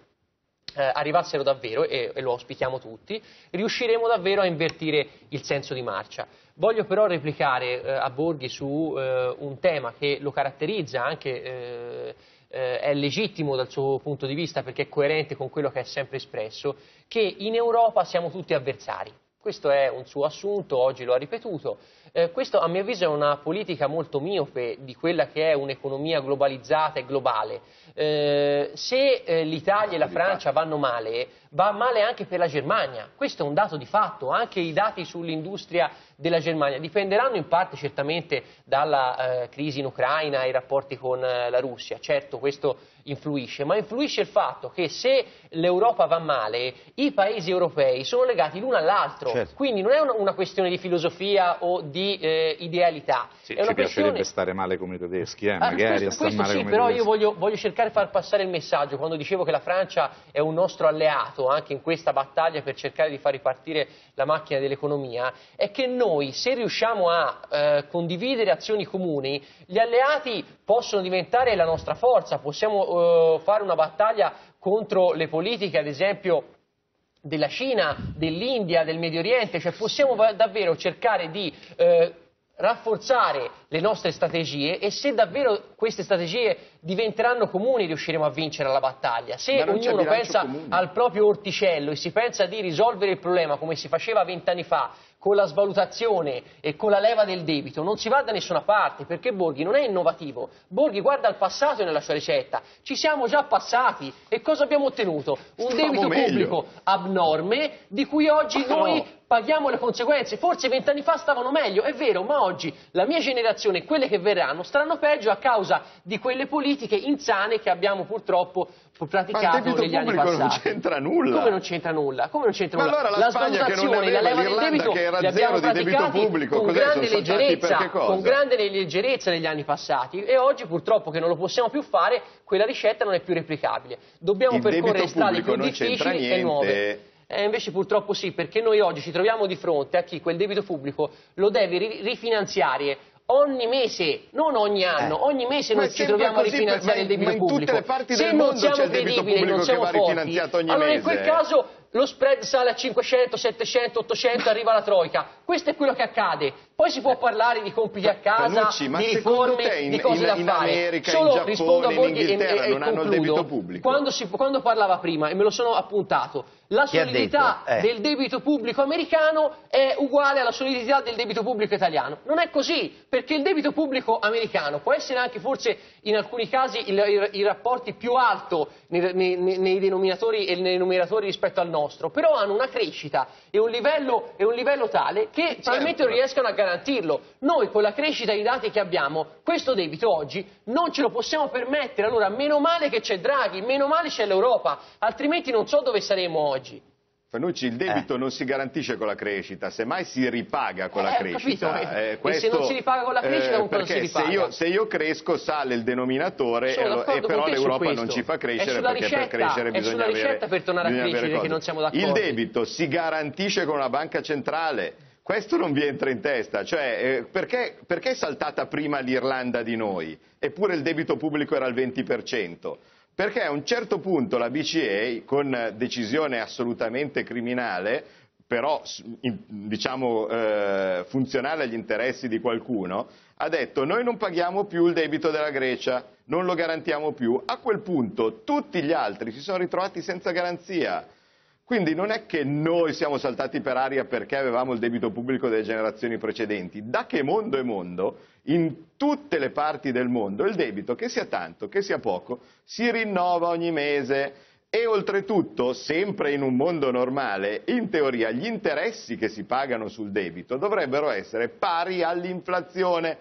eh, arrivassero davvero, e, e lo auspichiamo tutti, riusciremo davvero a invertire il senso di marcia. Voglio però replicare eh, a Borghi su eh, un tema che lo caratterizza anche eh, è legittimo dal suo punto di vista perché è coerente con quello che ha sempre espresso, che in Europa siamo tutti avversari. Questo è un suo assunto, oggi lo ha ripetuto. Eh, questo a mio avviso è una politica molto miope di quella che è un'economia globalizzata e globale. Eh, se eh, l'Italia e la Francia vanno male, va male anche per la Germania. Questo è un dato di fatto, anche i dati sull'industria della Germania dipenderanno in parte certamente dalla eh, crisi in Ucraina e i rapporti con eh, la Russia. Certo, questo influisce, ma influisce il fatto che se l'Europa va male, i paesi europei sono legati l'uno all'altro. Certo. Quindi non è una, una questione di filosofia o di eh, idealità. Sì, ci piacerebbe questione... stare male come i tedeschi, eh, Ah, magari questo, a stare questo male sì, però i io tedeschi. voglio, voglio cercare di far passare il messaggio quando dicevo che la Francia è un nostro alleato anche in questa battaglia per cercare di far ripartire la macchina dell'economia, è che noi se riusciamo a eh, condividere azioni comuni, gli alleati possono diventare la nostra forza, possiamo eh, fare una battaglia contro le politiche, ad esempio della Cina, dell'India, del Medio Oriente, cioè possiamo davvero cercare di eh, rafforzare le nostre strategie e se davvero queste strategie diventeranno comuni riusciremo a vincere la battaglia. Se ognuno pensa comune. al proprio orticello e si pensa di risolvere il problema come si faceva vent'anni fa con la svalutazione e con la leva del debito non si va da nessuna parte perché Borghi non è innovativo. Borghi guarda al passato nella sua ricetta. Ci siamo già passati e cosa abbiamo ottenuto? Un Stavamo debito meglio. pubblico abnorme di cui oggi Ma noi no. paghiamo le conseguenze. Forse vent'anni fa stavano meglio, è vero, ma oggi la mia generazione e quelle che verranno staranno peggio a causa di quelle politiche insane che abbiamo purtroppo praticato negli anni pubblico non passati. c'entra nulla. Come non c'entra nulla? Come non c'entra Ma nulla? allora la Spagna che non aveva, la l'Irlanda debito che era zero di debito pubblico, con grande leggerezza, con grande leggerezza negli anni passati e oggi purtroppo che non lo possiamo più fare, quella ricetta non è più replicabile. Dobbiamo Il percorrere strade più difficili e nuove. Eh, invece purtroppo sì, perché noi oggi ci troviamo di fronte a chi quel debito pubblico lo deve ri- rifinanziare ogni mese, non ogni anno, Eh. ogni mese noi ci troviamo a rifinanziare il debito in pubblico. Se non siamo credibili e non siamo forti, allora in mese. quel caso lo spread sale a 500, 700, 800, arriva la troica. Questo è quello che accade. Poi si può parlare di compiti a casa, Panucci, ma di riforme, in- di cose in- da in fare. America, in Solo Giappone, rispondo a in Borghi e- e- e non hanno il debito pubblico? Quando, si- quando parlava prima, e me lo sono appuntato, la solidità? Eh. del debito pubblico americano è uguale alla solidità del debito pubblico italiano. Non è così, perché il debito pubblico americano può essere anche forse in alcuni casi il- i, i rapporti più alto nei, nei- nei- denominatori e nei numeratori rispetto al nostro, però hanno una crescita e un livello, e un livello tale che probabilmente non riescono a garantirlo. Noi con la crescita e i dati che abbiamo, questo debito oggi non ce lo possiamo permettere. Allora, meno male che c'è Draghi, meno male c'è l'Europa, altrimenti non so dove saremo oggi. Fanucci, il debito non si garantisce con la crescita, semmai si ripaga con la Eh, ho crescita. eh. E questo, se non si ripaga con la crescita, cosa perché si se ripaga? io, se io cresco sale il denominatore e, e però l'Europa non ci fa È crescere sulla perché per ricetta, crescere è bisogna sulla avere ricetta per tornare a avere crescere che non siamo d'accordo. Il debito si garantisce con la banca centrale. Questo non vi entra in testa, cioè eh, perché, perché è saltata prima l'Irlanda di noi, eppure il debito pubblico era al 20%? Perché a un certo punto la BCE, con decisione assolutamente criminale, però diciamo eh, funzionale agli interessi di qualcuno, ha detto noi non paghiamo più il debito della Grecia, non lo garantiamo più. A quel punto tutti gli altri si sono ritrovati senza garanzia. Quindi non è che noi siamo saltati per aria perché avevamo il debito pubblico delle generazioni precedenti. Da che mondo è mondo, in tutte le parti del mondo, il debito, che sia tanto, che sia poco, si rinnova ogni mese. E oltretutto, sempre in un mondo normale, in teoria gli interessi che si pagano sul debito dovrebbero essere pari all'inflazione.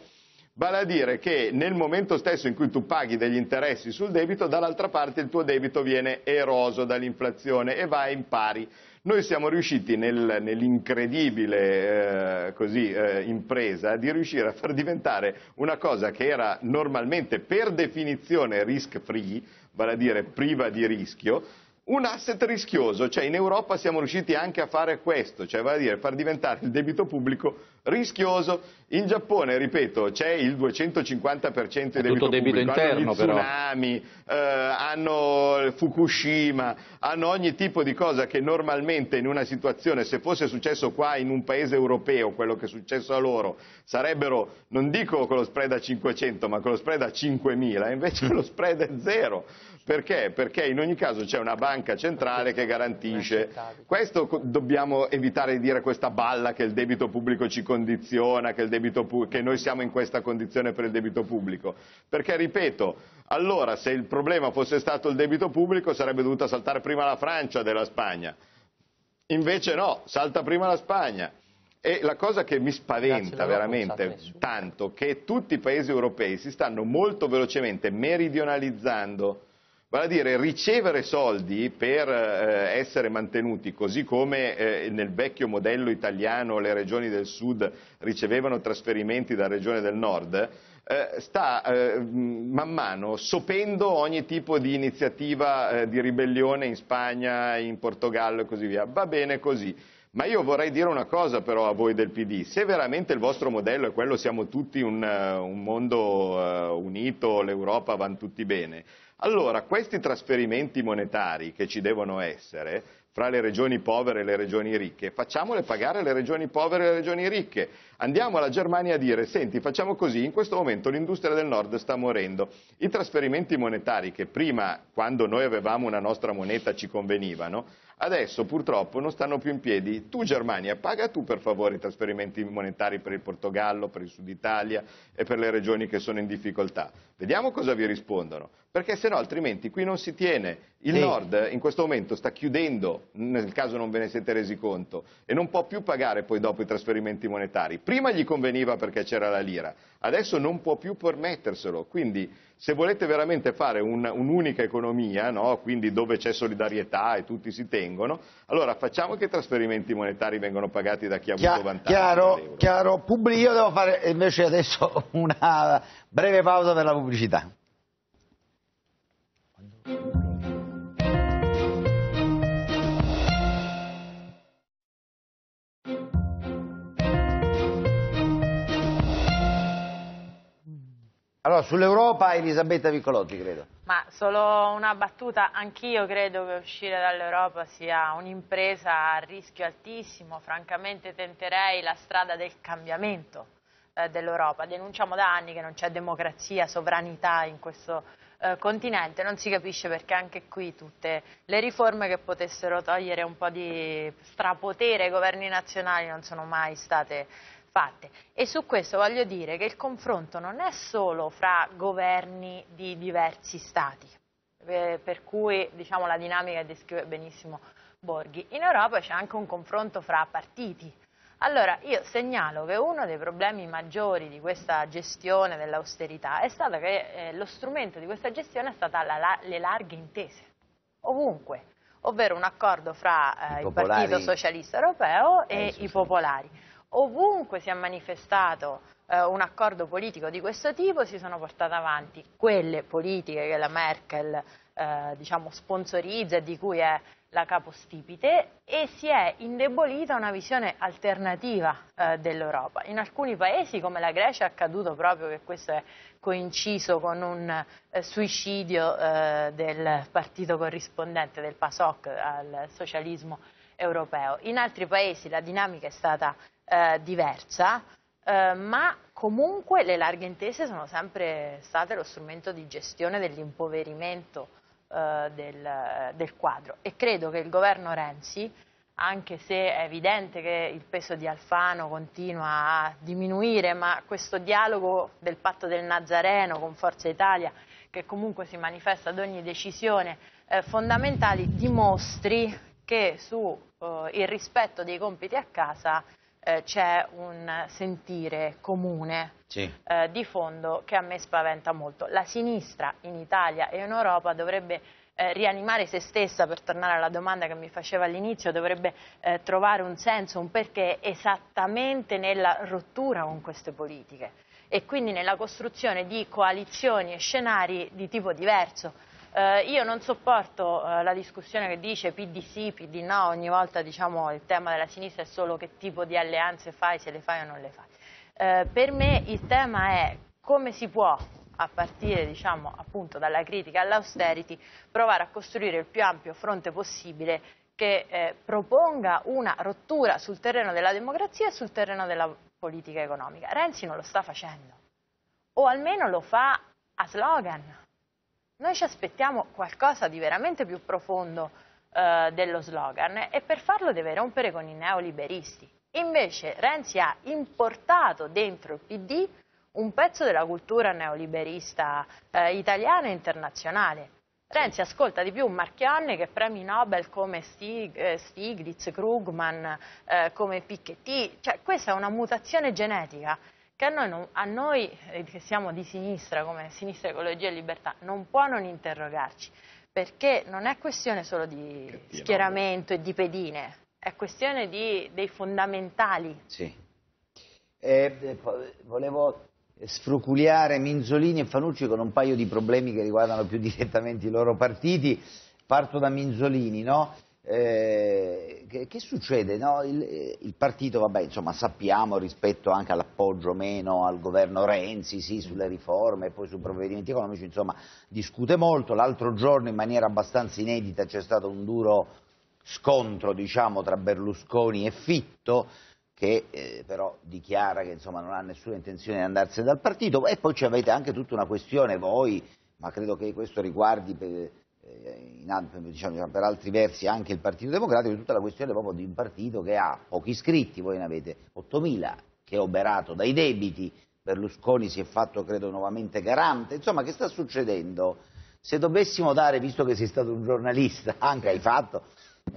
Vale a dire che nel momento stesso in cui tu paghi degli interessi sul debito, dall'altra parte il tuo debito viene eroso dall'inflazione e va in pari. Noi siamo riusciti nel, nell'incredibile eh, eh, impresa di riuscire a far diventare una cosa che era normalmente per definizione risk free, vale a dire priva di rischio, un asset rischioso, cioè in Europa siamo riusciti anche a fare questo, cioè vale a dire far diventare il debito pubblico rischioso. In Giappone, ripeto, c'è il 250% di debito, debito interno, hanno tsunami, eh, hanno Fukushima, hanno ogni tipo di cosa che normalmente in una situazione, se fosse successo qua in un paese europeo, quello che è successo a loro, sarebbero, non dico con lo spread a 500, ma con lo spread a 5000, invece lo spread è zero. Perché? Perché in ogni caso c'è una banca centrale che garantisce. Questo dobbiamo evitare di dire questa balla che il debito pubblico ci condiziona, che, che noi siamo in questa condizione per il debito pubblico. Perché, ripeto, allora se il problema fosse stato il debito pubblico sarebbe dovuta saltare prima la Francia della Spagna. Invece no, salta prima la Spagna. E la cosa che mi spaventa veramente tanto, che tutti i paesi europei si stanno molto velocemente meridionalizzando Vale a dire ricevere soldi per eh, essere mantenuti, così come eh, nel vecchio modello italiano le regioni del sud ricevevano trasferimenti da regione del nord, eh, sta eh, man mano sopendo ogni tipo di iniziativa eh, di ribellione in Spagna, in Portogallo e così via. Va bene così. Ma io vorrei dire una cosa però a voi del PD, se veramente il vostro modello è quello siamo tutti un, un mondo uh, unito, l'Europa vanno tutti bene, allora, questi trasferimenti monetari che ci devono essere fra le regioni povere e le regioni ricche, facciamole pagare le regioni povere e le regioni ricche. Andiamo alla Germania a dire, senti, facciamo così, in questo momento l'industria del nord sta morendo. I trasferimenti monetari che prima, quando noi avevamo una nostra moneta, ci convenivano, Adesso purtroppo non stanno più in piedi. Tu Germania, paga tu per favore i trasferimenti monetari per il Portogallo, per il Sud Italia e per le regioni che sono in difficoltà. Vediamo cosa vi rispondono, perché se no altrimenti qui non si tiene. Il sì. Nord in questo momento sta chiudendo, nel caso non ve ne siete resi conto, e non può più pagare poi dopo i trasferimenti monetari. Prima gli conveniva perché c'era la lira, adesso non può più permetterselo. Quindi se volete veramente fare un, un'unica economia, no? quindi dove c'è solidarietà e tutti si tengono, allora facciamo che i trasferimenti monetari vengano pagati da chi ha avuto vantaggio. Chiaro, chiaro. Pubblico, io devo fare invece adesso una breve pausa per la pubblicità. Allora, sull'Europa Elisabetta Viccolotti, credo. Ma solo una battuta, anch'io credo che uscire dall'Europa sia un'impresa a rischio altissimo, francamente tenterei la strada del cambiamento eh, dell'Europa. Denunciamo da anni che non c'è democrazia, sovranità in questo eh, continente, non si capisce perché anche qui tutte le riforme che potessero togliere un po' di strapotere ai governi nazionali non sono mai state fatte. E su questo voglio dire che il confronto non è solo fra governi di diversi stati, eh, per cui diciamo, la dinamica descrive benissimo Borghi. In Europa c'è anche un confronto fra partiti. Allora, io segnalo che uno dei problemi maggiori di questa gestione dell'austerità è stato che eh, lo strumento di questa gestione è stata la, la, le larghe intese, ovunque, ovvero un accordo fra eh, il Partito Socialista Europeo e eh, i popolari. Ovunque si è manifestato eh, un accordo politico di questo tipo si sono portate avanti quelle politiche che la Merkel eh, diciamo, sponsorizza e di cui è la capostipite e si è indebolita una visione alternativa eh, dell'Europa. In alcuni paesi come la Grecia è accaduto proprio che questo è coinciso con un eh, suicidio eh, del partito corrispondente del PASOK al socialismo europeo. In altri paesi la dinamica è stata eh, diversa, eh, ma comunque le larghe intese sono sempre state lo strumento di gestione dell'impoverimento eh, del, del, quadro. E credo che il governo Renzi, anche se è evidente che il peso di Alfano continua a diminuire, ma questo dialogo del patto del Nazareno con Forza Italia, che comunque si manifesta ad ogni decisione eh, fondamentale, dimostri che sul eh, rispetto dei compiti a casa eh, c'è un sentire comune sì. eh, di fondo che a me spaventa molto. La sinistra in Italia e in Europa dovrebbe eh, rianimare se stessa, per tornare alla domanda che mi faceva all'inizio, dovrebbe eh, trovare un senso, un perché esattamente nella rottura con queste politiche e quindi nella costruzione di coalizioni e scenari di tipo diverso eh, io non sopporto eh, la discussione che dice PD sì, PD no, ogni volta diciamo, il tema della sinistra è solo che tipo di alleanze fai, se le fai o non le fai. Eh, per me il tema è come si può a partire diciamo, appunto, dalla critica all'austerity, provare a costruire il più ampio fronte possibile che eh, proponga una rottura sul terreno della democrazia e sul terreno della politica economica. Renzi non lo sta facendo, o almeno lo fa a slogan. Noi ci aspettiamo qualcosa di veramente più profondo eh, dello slogan e per farlo deve rompere con i neoliberisti. Invece Renzi ha importato dentro il PD un pezzo della cultura neoliberista eh, italiana e internazionale. Renzi ascolta di più Marchionne che premi Nobel come Stig, eh, Stiglitz, Krugman, eh, come Piketty. Cioè, questa è una mutazione genetica che a noi, non, a noi eh, che siamo di sinistra, come Sinistra Ecologia e Libertà, non può non interrogarci, perché non è questione solo di schieramento e di pedine, è questione di, dei fondamentali. Sì. Eh, eh volevo sfruculiare Minzolini e Fanucci con un paio di problemi che riguardano più [laughs] direttamente i loro partiti. Parto da Minzolini, no? Eh, che, che, succede? No? Il, il, partito, vabbè, insomma, sappiamo rispetto anche all'appoggio meno al governo Renzi, sì, sulle riforme e poi sui provvedimenti economici, insomma, discute molto. L'altro giorno in maniera abbastanza inedita c'è stato un duro scontro, diciamo, tra Berlusconi e Fitto, che eh, però dichiara che insomma, non ha nessuna intenzione di andarsene dal partito e poi ci avete anche tutta una questione voi, ma credo che questo riguardi per, eh, in, diciamo, per altri versi anche il Partito Democratico, tutta la questione proprio di un partito che ha pochi iscritti, voi ne avete 8.000, che è oberato dai debiti, Berlusconi si è fatto credo nuovamente garante, insomma che sta succedendo? Se dovessimo dare, visto che sei stato un giornalista, [laughs] anche hai fatto,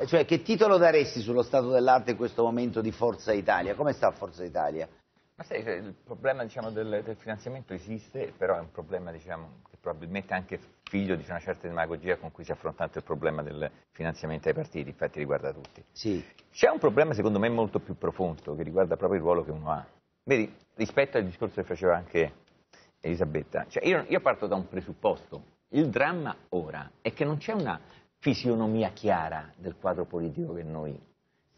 cioè che titolo daresti sullo stato dell'arte in questo momento di Forza Italia? Come sta Forza Italia? Ma sai, il problema diciamo, del, del, finanziamento esiste, però è un problema diciamo, che probabilmente è anche figlio di una certa demagogia con cui si è affrontato il problema del finanziamento ai partiti, infatti riguarda tutti. Sì. C'è un problema secondo me molto più profondo che riguarda proprio il ruolo che uno ha. Vedi, rispetto al discorso che faceva anche Elisabetta, cioè io, io parto da un presupposto. Il dramma ora è che non c'è una fisionomia chiara del quadro politico che noi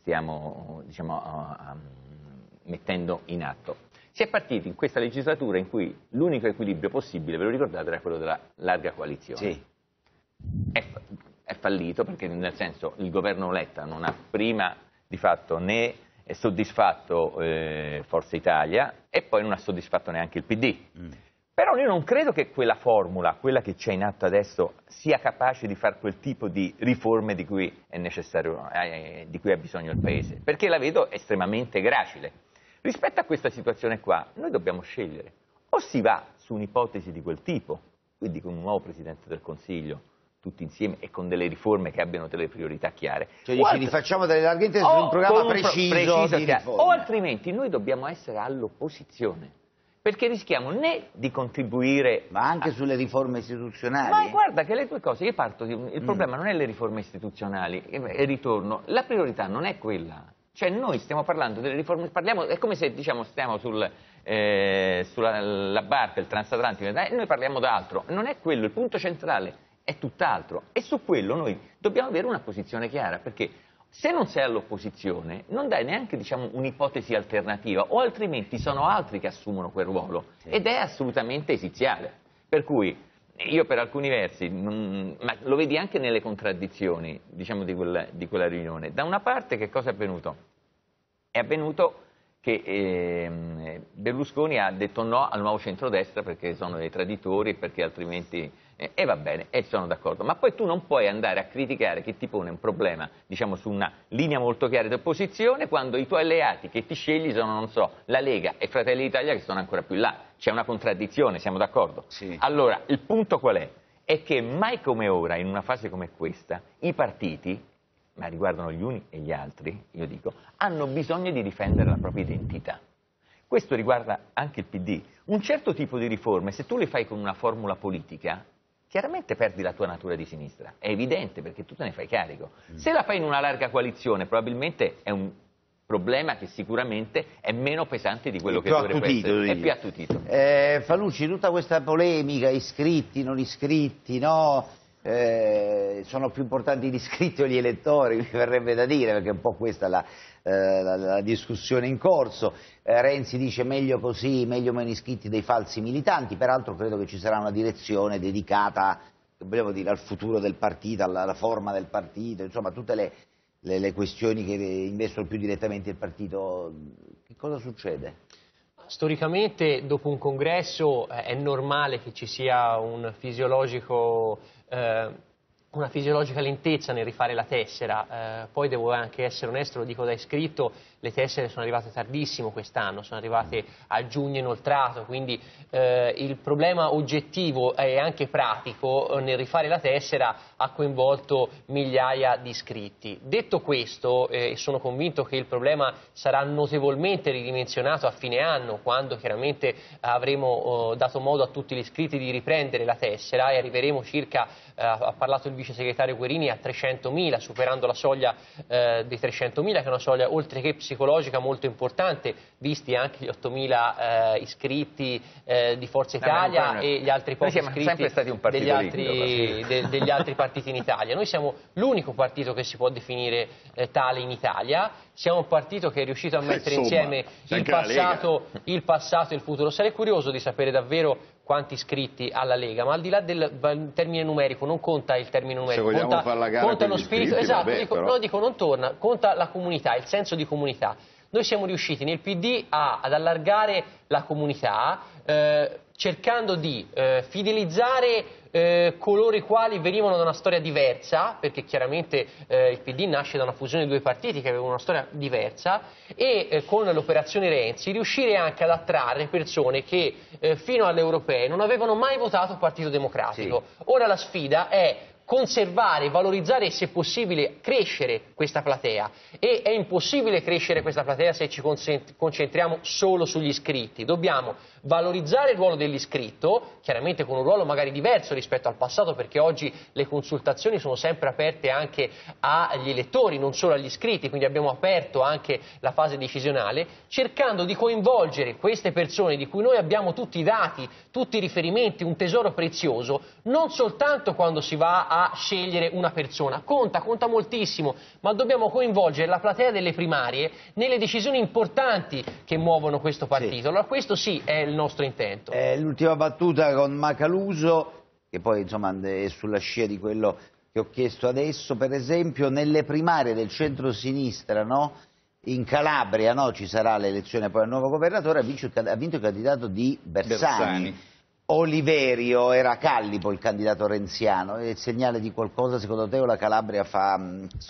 stiamo diciamo, um, mettendo in atto. Si è partiti in questa legislatura in cui l'unico equilibrio possibile, ve lo ricordate, era quello della larga coalizione. Sì. È, è fallito perché nel senso il governo Letta non ha prima di fatto né soddisfatto eh, Forza Italia e poi non ha soddisfatto neanche il PD. Mm. Però io non credo che quella formula, quella che c'è in atto adesso, sia capace di fare quel tipo di riforme di cui, eh, di cui ha bisogno il Paese, perché la vedo estremamente gracile. Rispetto a questa situazione qua, noi dobbiamo scegliere. O si va su un'ipotesi di quel tipo, quindi con un nuovo Presidente del Consiglio, tutti insieme e con delle riforme che abbiano delle priorità chiare. Cioè dici, alt- rifacciamo delle larghe intese su un programma un preciso, preciso di O altrimenti noi dobbiamo essere all'opposizione. Perché rischiamo né di contribuire... Ma anche a... sulle riforme istituzionali? Ma guarda che le due cose, io parto, il mm. problema non è le riforme istituzionali, e ritorno, la priorità non è quella. Cioè noi stiamo parlando delle riforme, parliamo, è come se diciamo stiamo sul, eh, sulla barca, il transatlantico, e noi parliamo d'altro, non è quello, il punto centrale è tutt'altro. E su quello noi dobbiamo avere una posizione chiara, perché se non sei all'opposizione non dai neanche diciamo, un'ipotesi alternativa, o altrimenti sono altri che assumono quel ruolo, sì. ed è assolutamente esiziale. Per cui io per alcuni versi, non, ma lo vedi anche nelle contraddizioni diciamo, di, quella, di quella riunione. Da una parte che cosa è avvenuto? È avvenuto che eh, Berlusconi ha detto no al nuovo centrodestra perché sono dei traditori perché altrimenti... Eh, e va bene, e sono d'accordo. Ma poi tu non puoi andare a criticare chi ti pone un problema, diciamo, su una linea molto chiara di opposizione quando i tuoi alleati che ti scegli sono, non so, la Lega e Fratelli d'Italia che sono ancora più là. C'è una contraddizione, siamo d'accordo? Sì. Allora, il punto qual è? È che mai come ora, in una fase come questa, i partiti ma riguardano gli uni e gli altri, io dico, hanno bisogno di difendere la propria identità. Questo riguarda anche il PD. Un certo tipo di riforme, se tu le fai con una formula politica, chiaramente perdi la tua natura di sinistra. È evidente perché tu te ne fai carico. Mm. Se la fai in una larga coalizione, probabilmente è un problema che sicuramente è meno pesante di quello che dovrebbe attutito, essere. È più attutito. Eh, Falucci, tutta questa polemica, iscritti, non iscritti, no? Eh, sono più importanti gli iscritti o gli elettori, [laughs] mi verrebbe da dire, perché è un po' questa la, eh, la, la discussione in corso. Eh, Renzi dice meglio così, meglio meno iscritti dei falsi militanti, peraltro credo che ci sarà una direzione dedicata dire, al futuro del partito, alla, alla, forma del partito, insomma tutte le, le, le questioni che investono più direttamente il partito. Che cosa succede? Storicamente dopo un congresso eh, è normale che ci sia un fisiologico eh, una fisiologica lentezza nel rifare la tessera, eh, poi devo anche essere onesto, lo dico da iscritto, le tessere sono arrivate tardissimo quest'anno, sono arrivate a giugno inoltrato, quindi eh, il problema oggettivo e anche pratico eh, nel rifare la tessera ha coinvolto migliaia di iscritti. Detto questo, e eh, sono convinto che il problema sarà notevolmente ridimensionato a fine anno, quando chiaramente avremo oh, dato modo a tutti gli iscritti di riprendere la tessera e arriveremo circa, eh, ha parlato il vice segretario Guerini, a 300.000, superando la soglia eh, dei 300.000, che è una soglia oltre che psicologica molto importante, visti anche gli 8.000 eh, iscritti eh, di Forza Italia no, e gli altri pochi iscritti degli altri, de, degli altri, partiti in Italia. Noi siamo l'unico partito che si può definire eh, tale in Italia, siamo un partito che è riuscito a mettere Insomma, insieme il passato, il passato e il futuro. Sarei curioso di sapere davvero quanti iscritti alla Lega, ma al di là del termine numerico non conta il termine numerico, conta, conta lo spirito, esatto, vabbè, dico, no, dico non torna, conta la comunità, il senso di comunità. Noi siamo riusciti nel PD a, ad allargare la comunità eh, cercando di eh, fidelizzare eh, coloro i quali venivano da una storia diversa, perché chiaramente eh, il PD nasce da una fusione di due partiti che avevano una storia diversa, e eh, con l'operazione Renzi riuscire anche ad attrarre persone che eh, fino alle europee non avevano mai votato Partito Democratico. Sì. Ora la sfida è conservare, valorizzare e se possibile crescere questa platea. E è impossibile crescere questa platea se ci concentriamo solo sugli iscritti, dobbiamo valorizzare il ruolo dell'iscritto, chiaramente con un ruolo magari diverso rispetto al passato perché oggi le consultazioni sono sempre aperte anche agli elettori, non solo agli iscritti, quindi abbiamo aperto anche la fase decisionale, cercando di coinvolgere queste persone di cui noi abbiamo tutti i dati, tutti i riferimenti, un tesoro prezioso, non soltanto quando si va a a scegliere una persona. Conta, conta moltissimo, ma dobbiamo coinvolgere la platea delle primarie nelle decisioni importanti che muovono questo partito. Sì. Allora questo sì è il nostro intento. Eh, l'ultima battuta con Macaluso, che poi insomma è sulla scia di quello che ho chiesto adesso, per esempio nelle primarie del centro-sinistra, no? in Calabria no? ci sarà l'elezione poi al nuovo governatore, ha vinto, ha vinto il candidato di Bersani. Bersani Oliverio era Callipo il candidato renziano, è il segnale di qualcosa secondo te o la Calabria fa,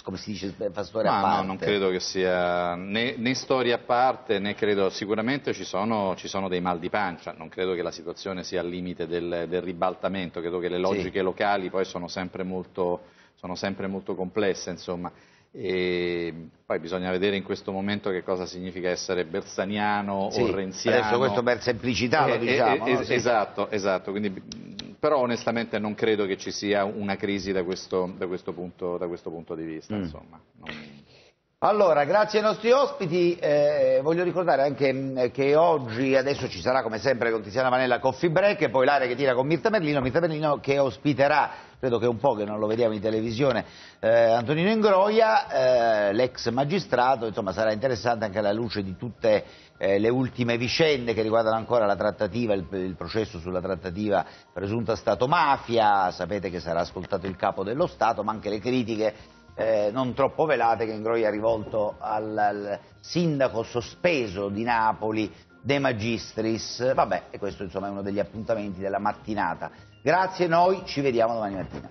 come si dice, fa storia Ma a parte? No, non credo che sia né, né storia a parte né credo, sicuramente ci sono, ci sono, dei mal di pancia, non credo che la situazione sia al limite del, del ribaltamento, credo che le logiche sì. locali poi sono sempre molto, sono sempre molto complesse insomma. E poi bisogna vedere in questo momento che cosa significa essere bersaniano sì, o renziano. Adesso questo per semplicità lo eh, diciamo. Eh, no? sì. Esatto, esatto. Quindi, però onestamente non credo che ci sia una crisi da questo, da questo, punto, da questo punto, di vista. Mm. Non... Allora, grazie ai nostri ospiti, eh, voglio ricordare anche mh, che oggi, adesso ci sarà come sempre con Tiziana Vanella Coffee Break e poi l'area che tira con Mirta Merlino, Mirta Merlino che ospiterà, credo che un po' che non lo vediamo in televisione, eh, Antonino Ingroia, eh, l'ex magistrato, insomma sarà interessante anche alla luce di tutte eh, le ultime vicende che riguardano ancora la trattativa, il, il processo sulla trattativa presunta Stato-mafia, sapete che sarà ascoltato il capo dello Stato, ma anche le critiche eh, non troppo velate che Ingroi ha rivolto al, al, sindaco sospeso di Napoli De Magistris. Vabbè, e questo insomma è uno degli appuntamenti della mattinata. Grazie, noi ci vediamo domani mattina.